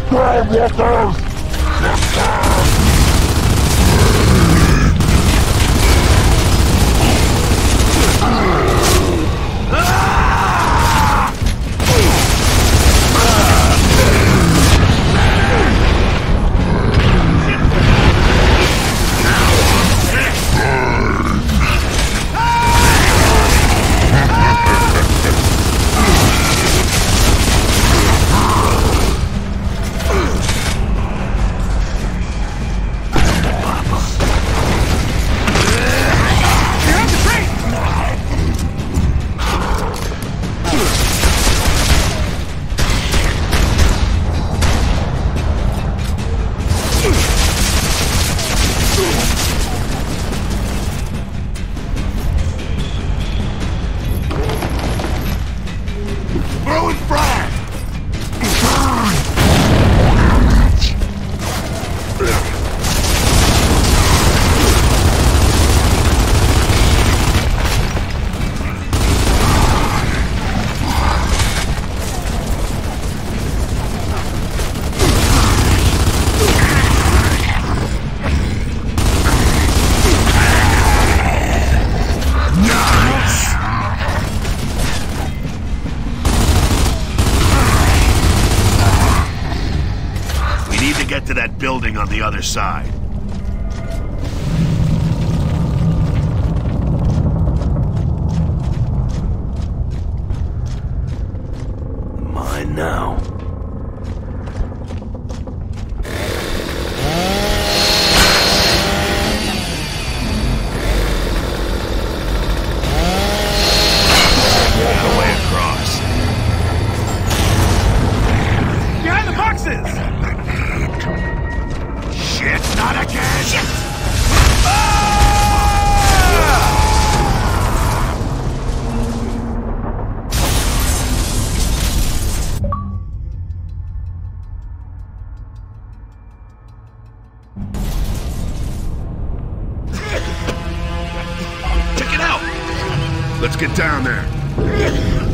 Speaker 1: Get down there.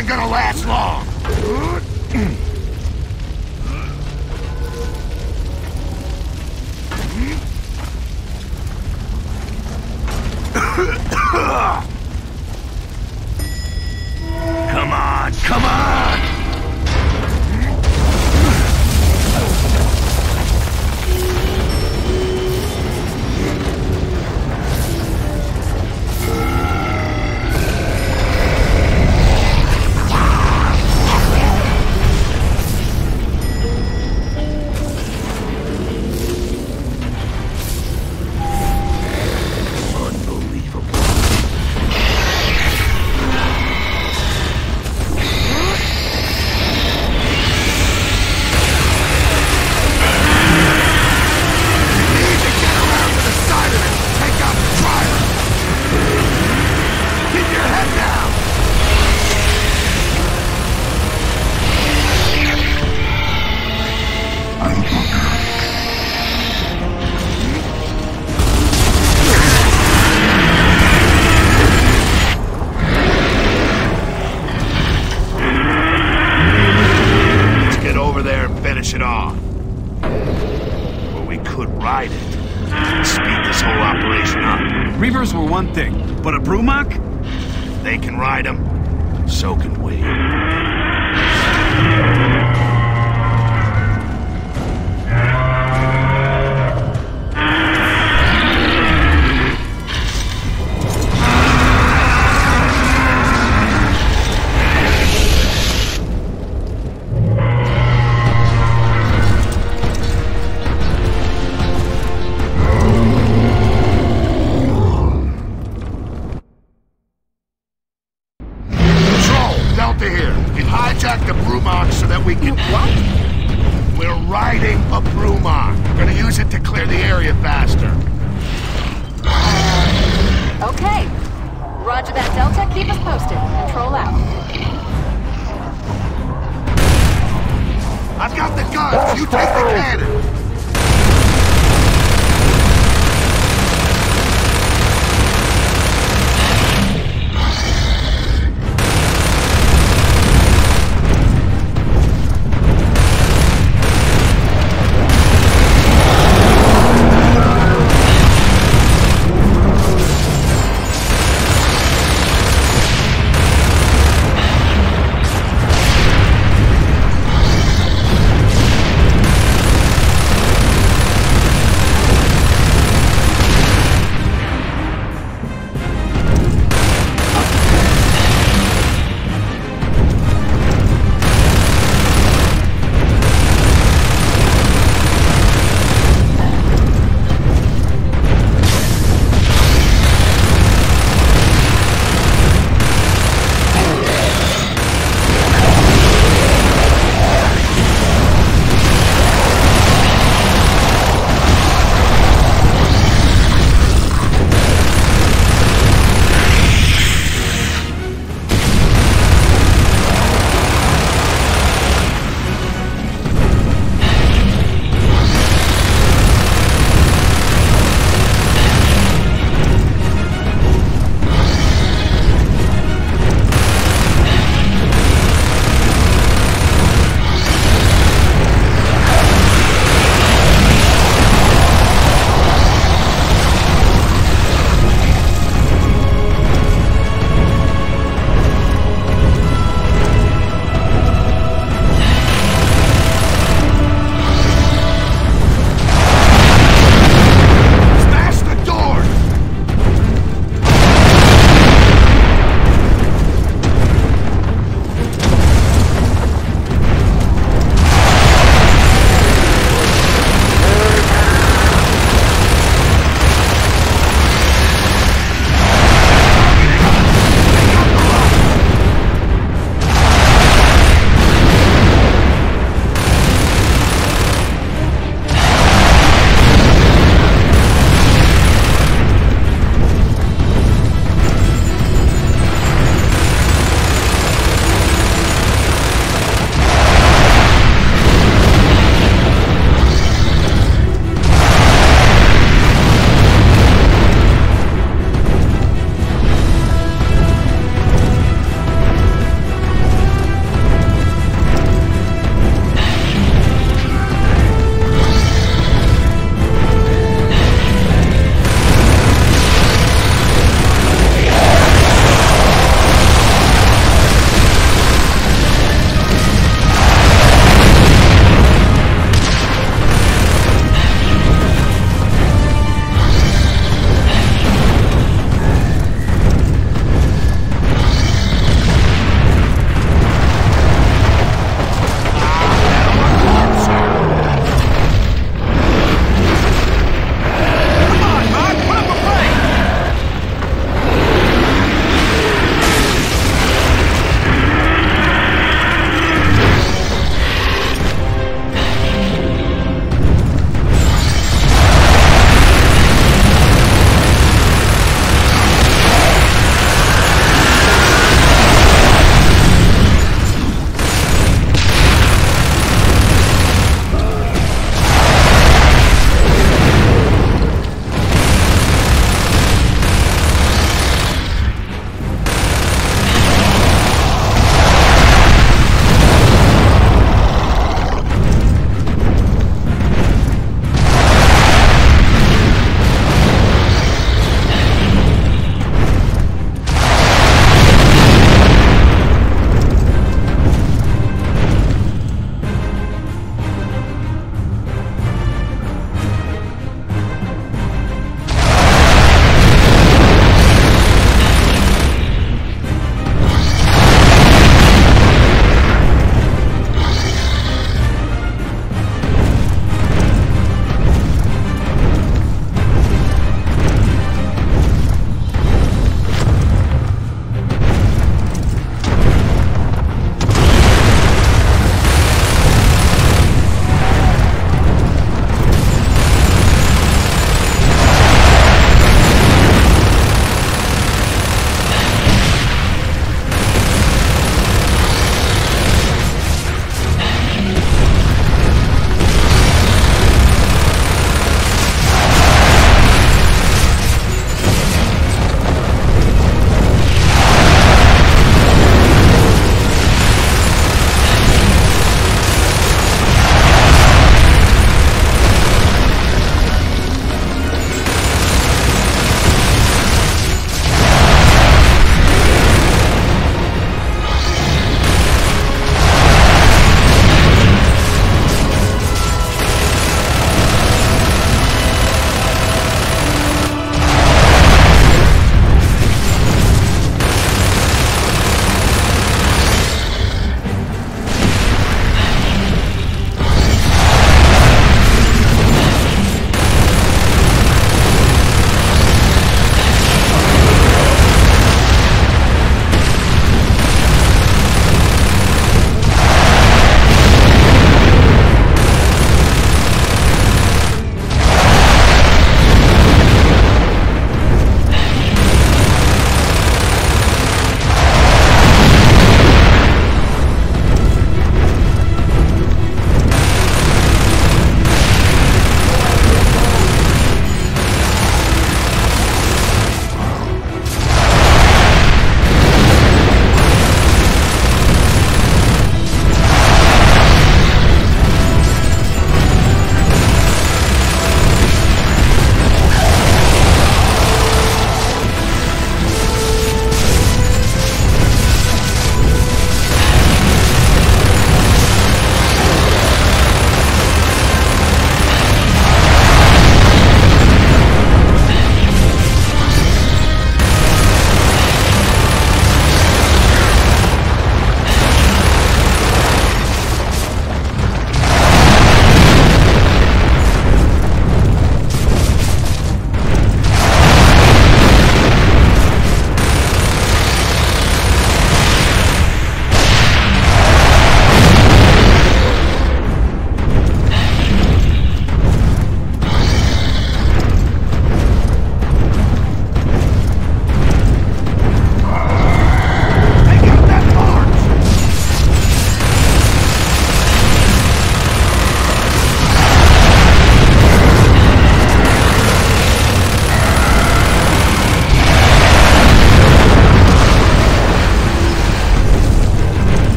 Speaker 1: Isn't gonna last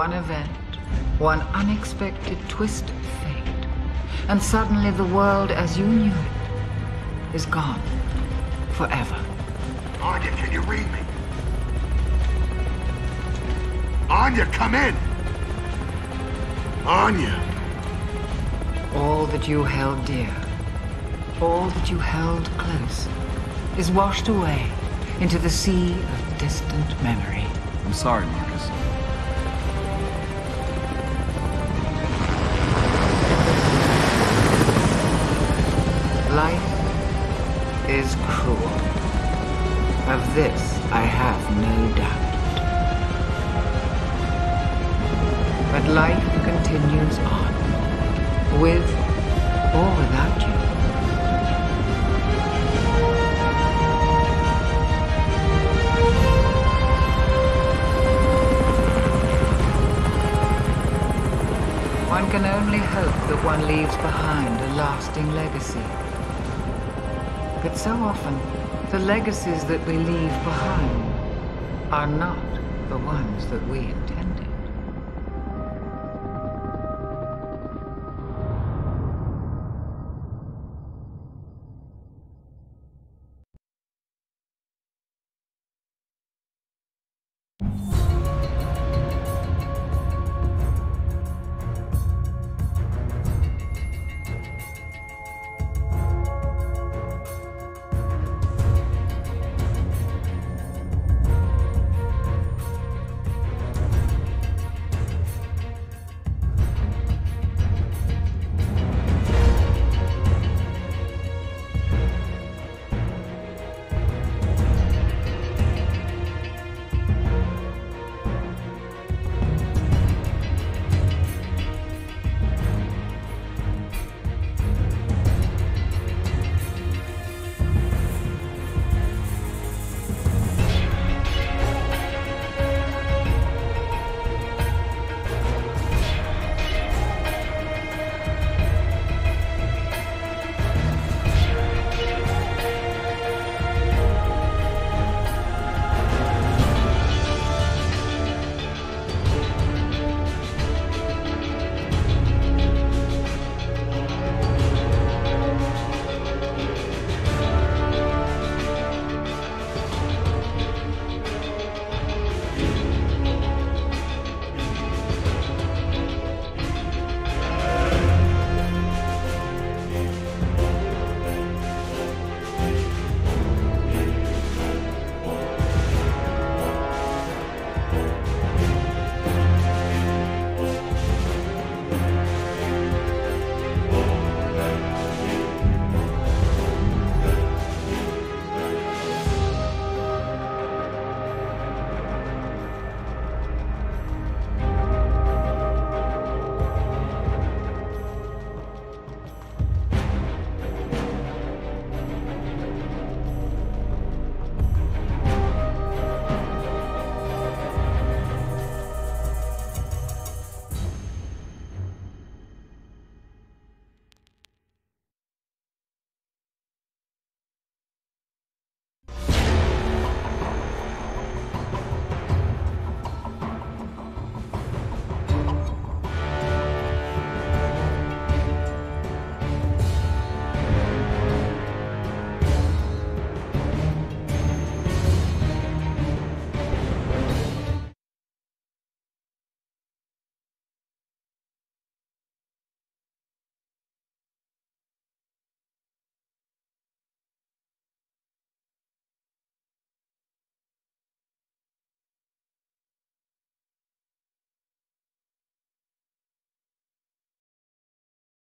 Speaker 6: one
Speaker 4: event, one unexpected twist of fate, and suddenly the world as you knew it is gone forever.
Speaker 1: Anya, can you read me? Anya, come in! Anya!
Speaker 4: All that you held dear, all that you held close, is washed away into the sea of distant memory.
Speaker 6: I'm sorry, Marcus.
Speaker 4: legacies that we leave behind are not the ones that we intend.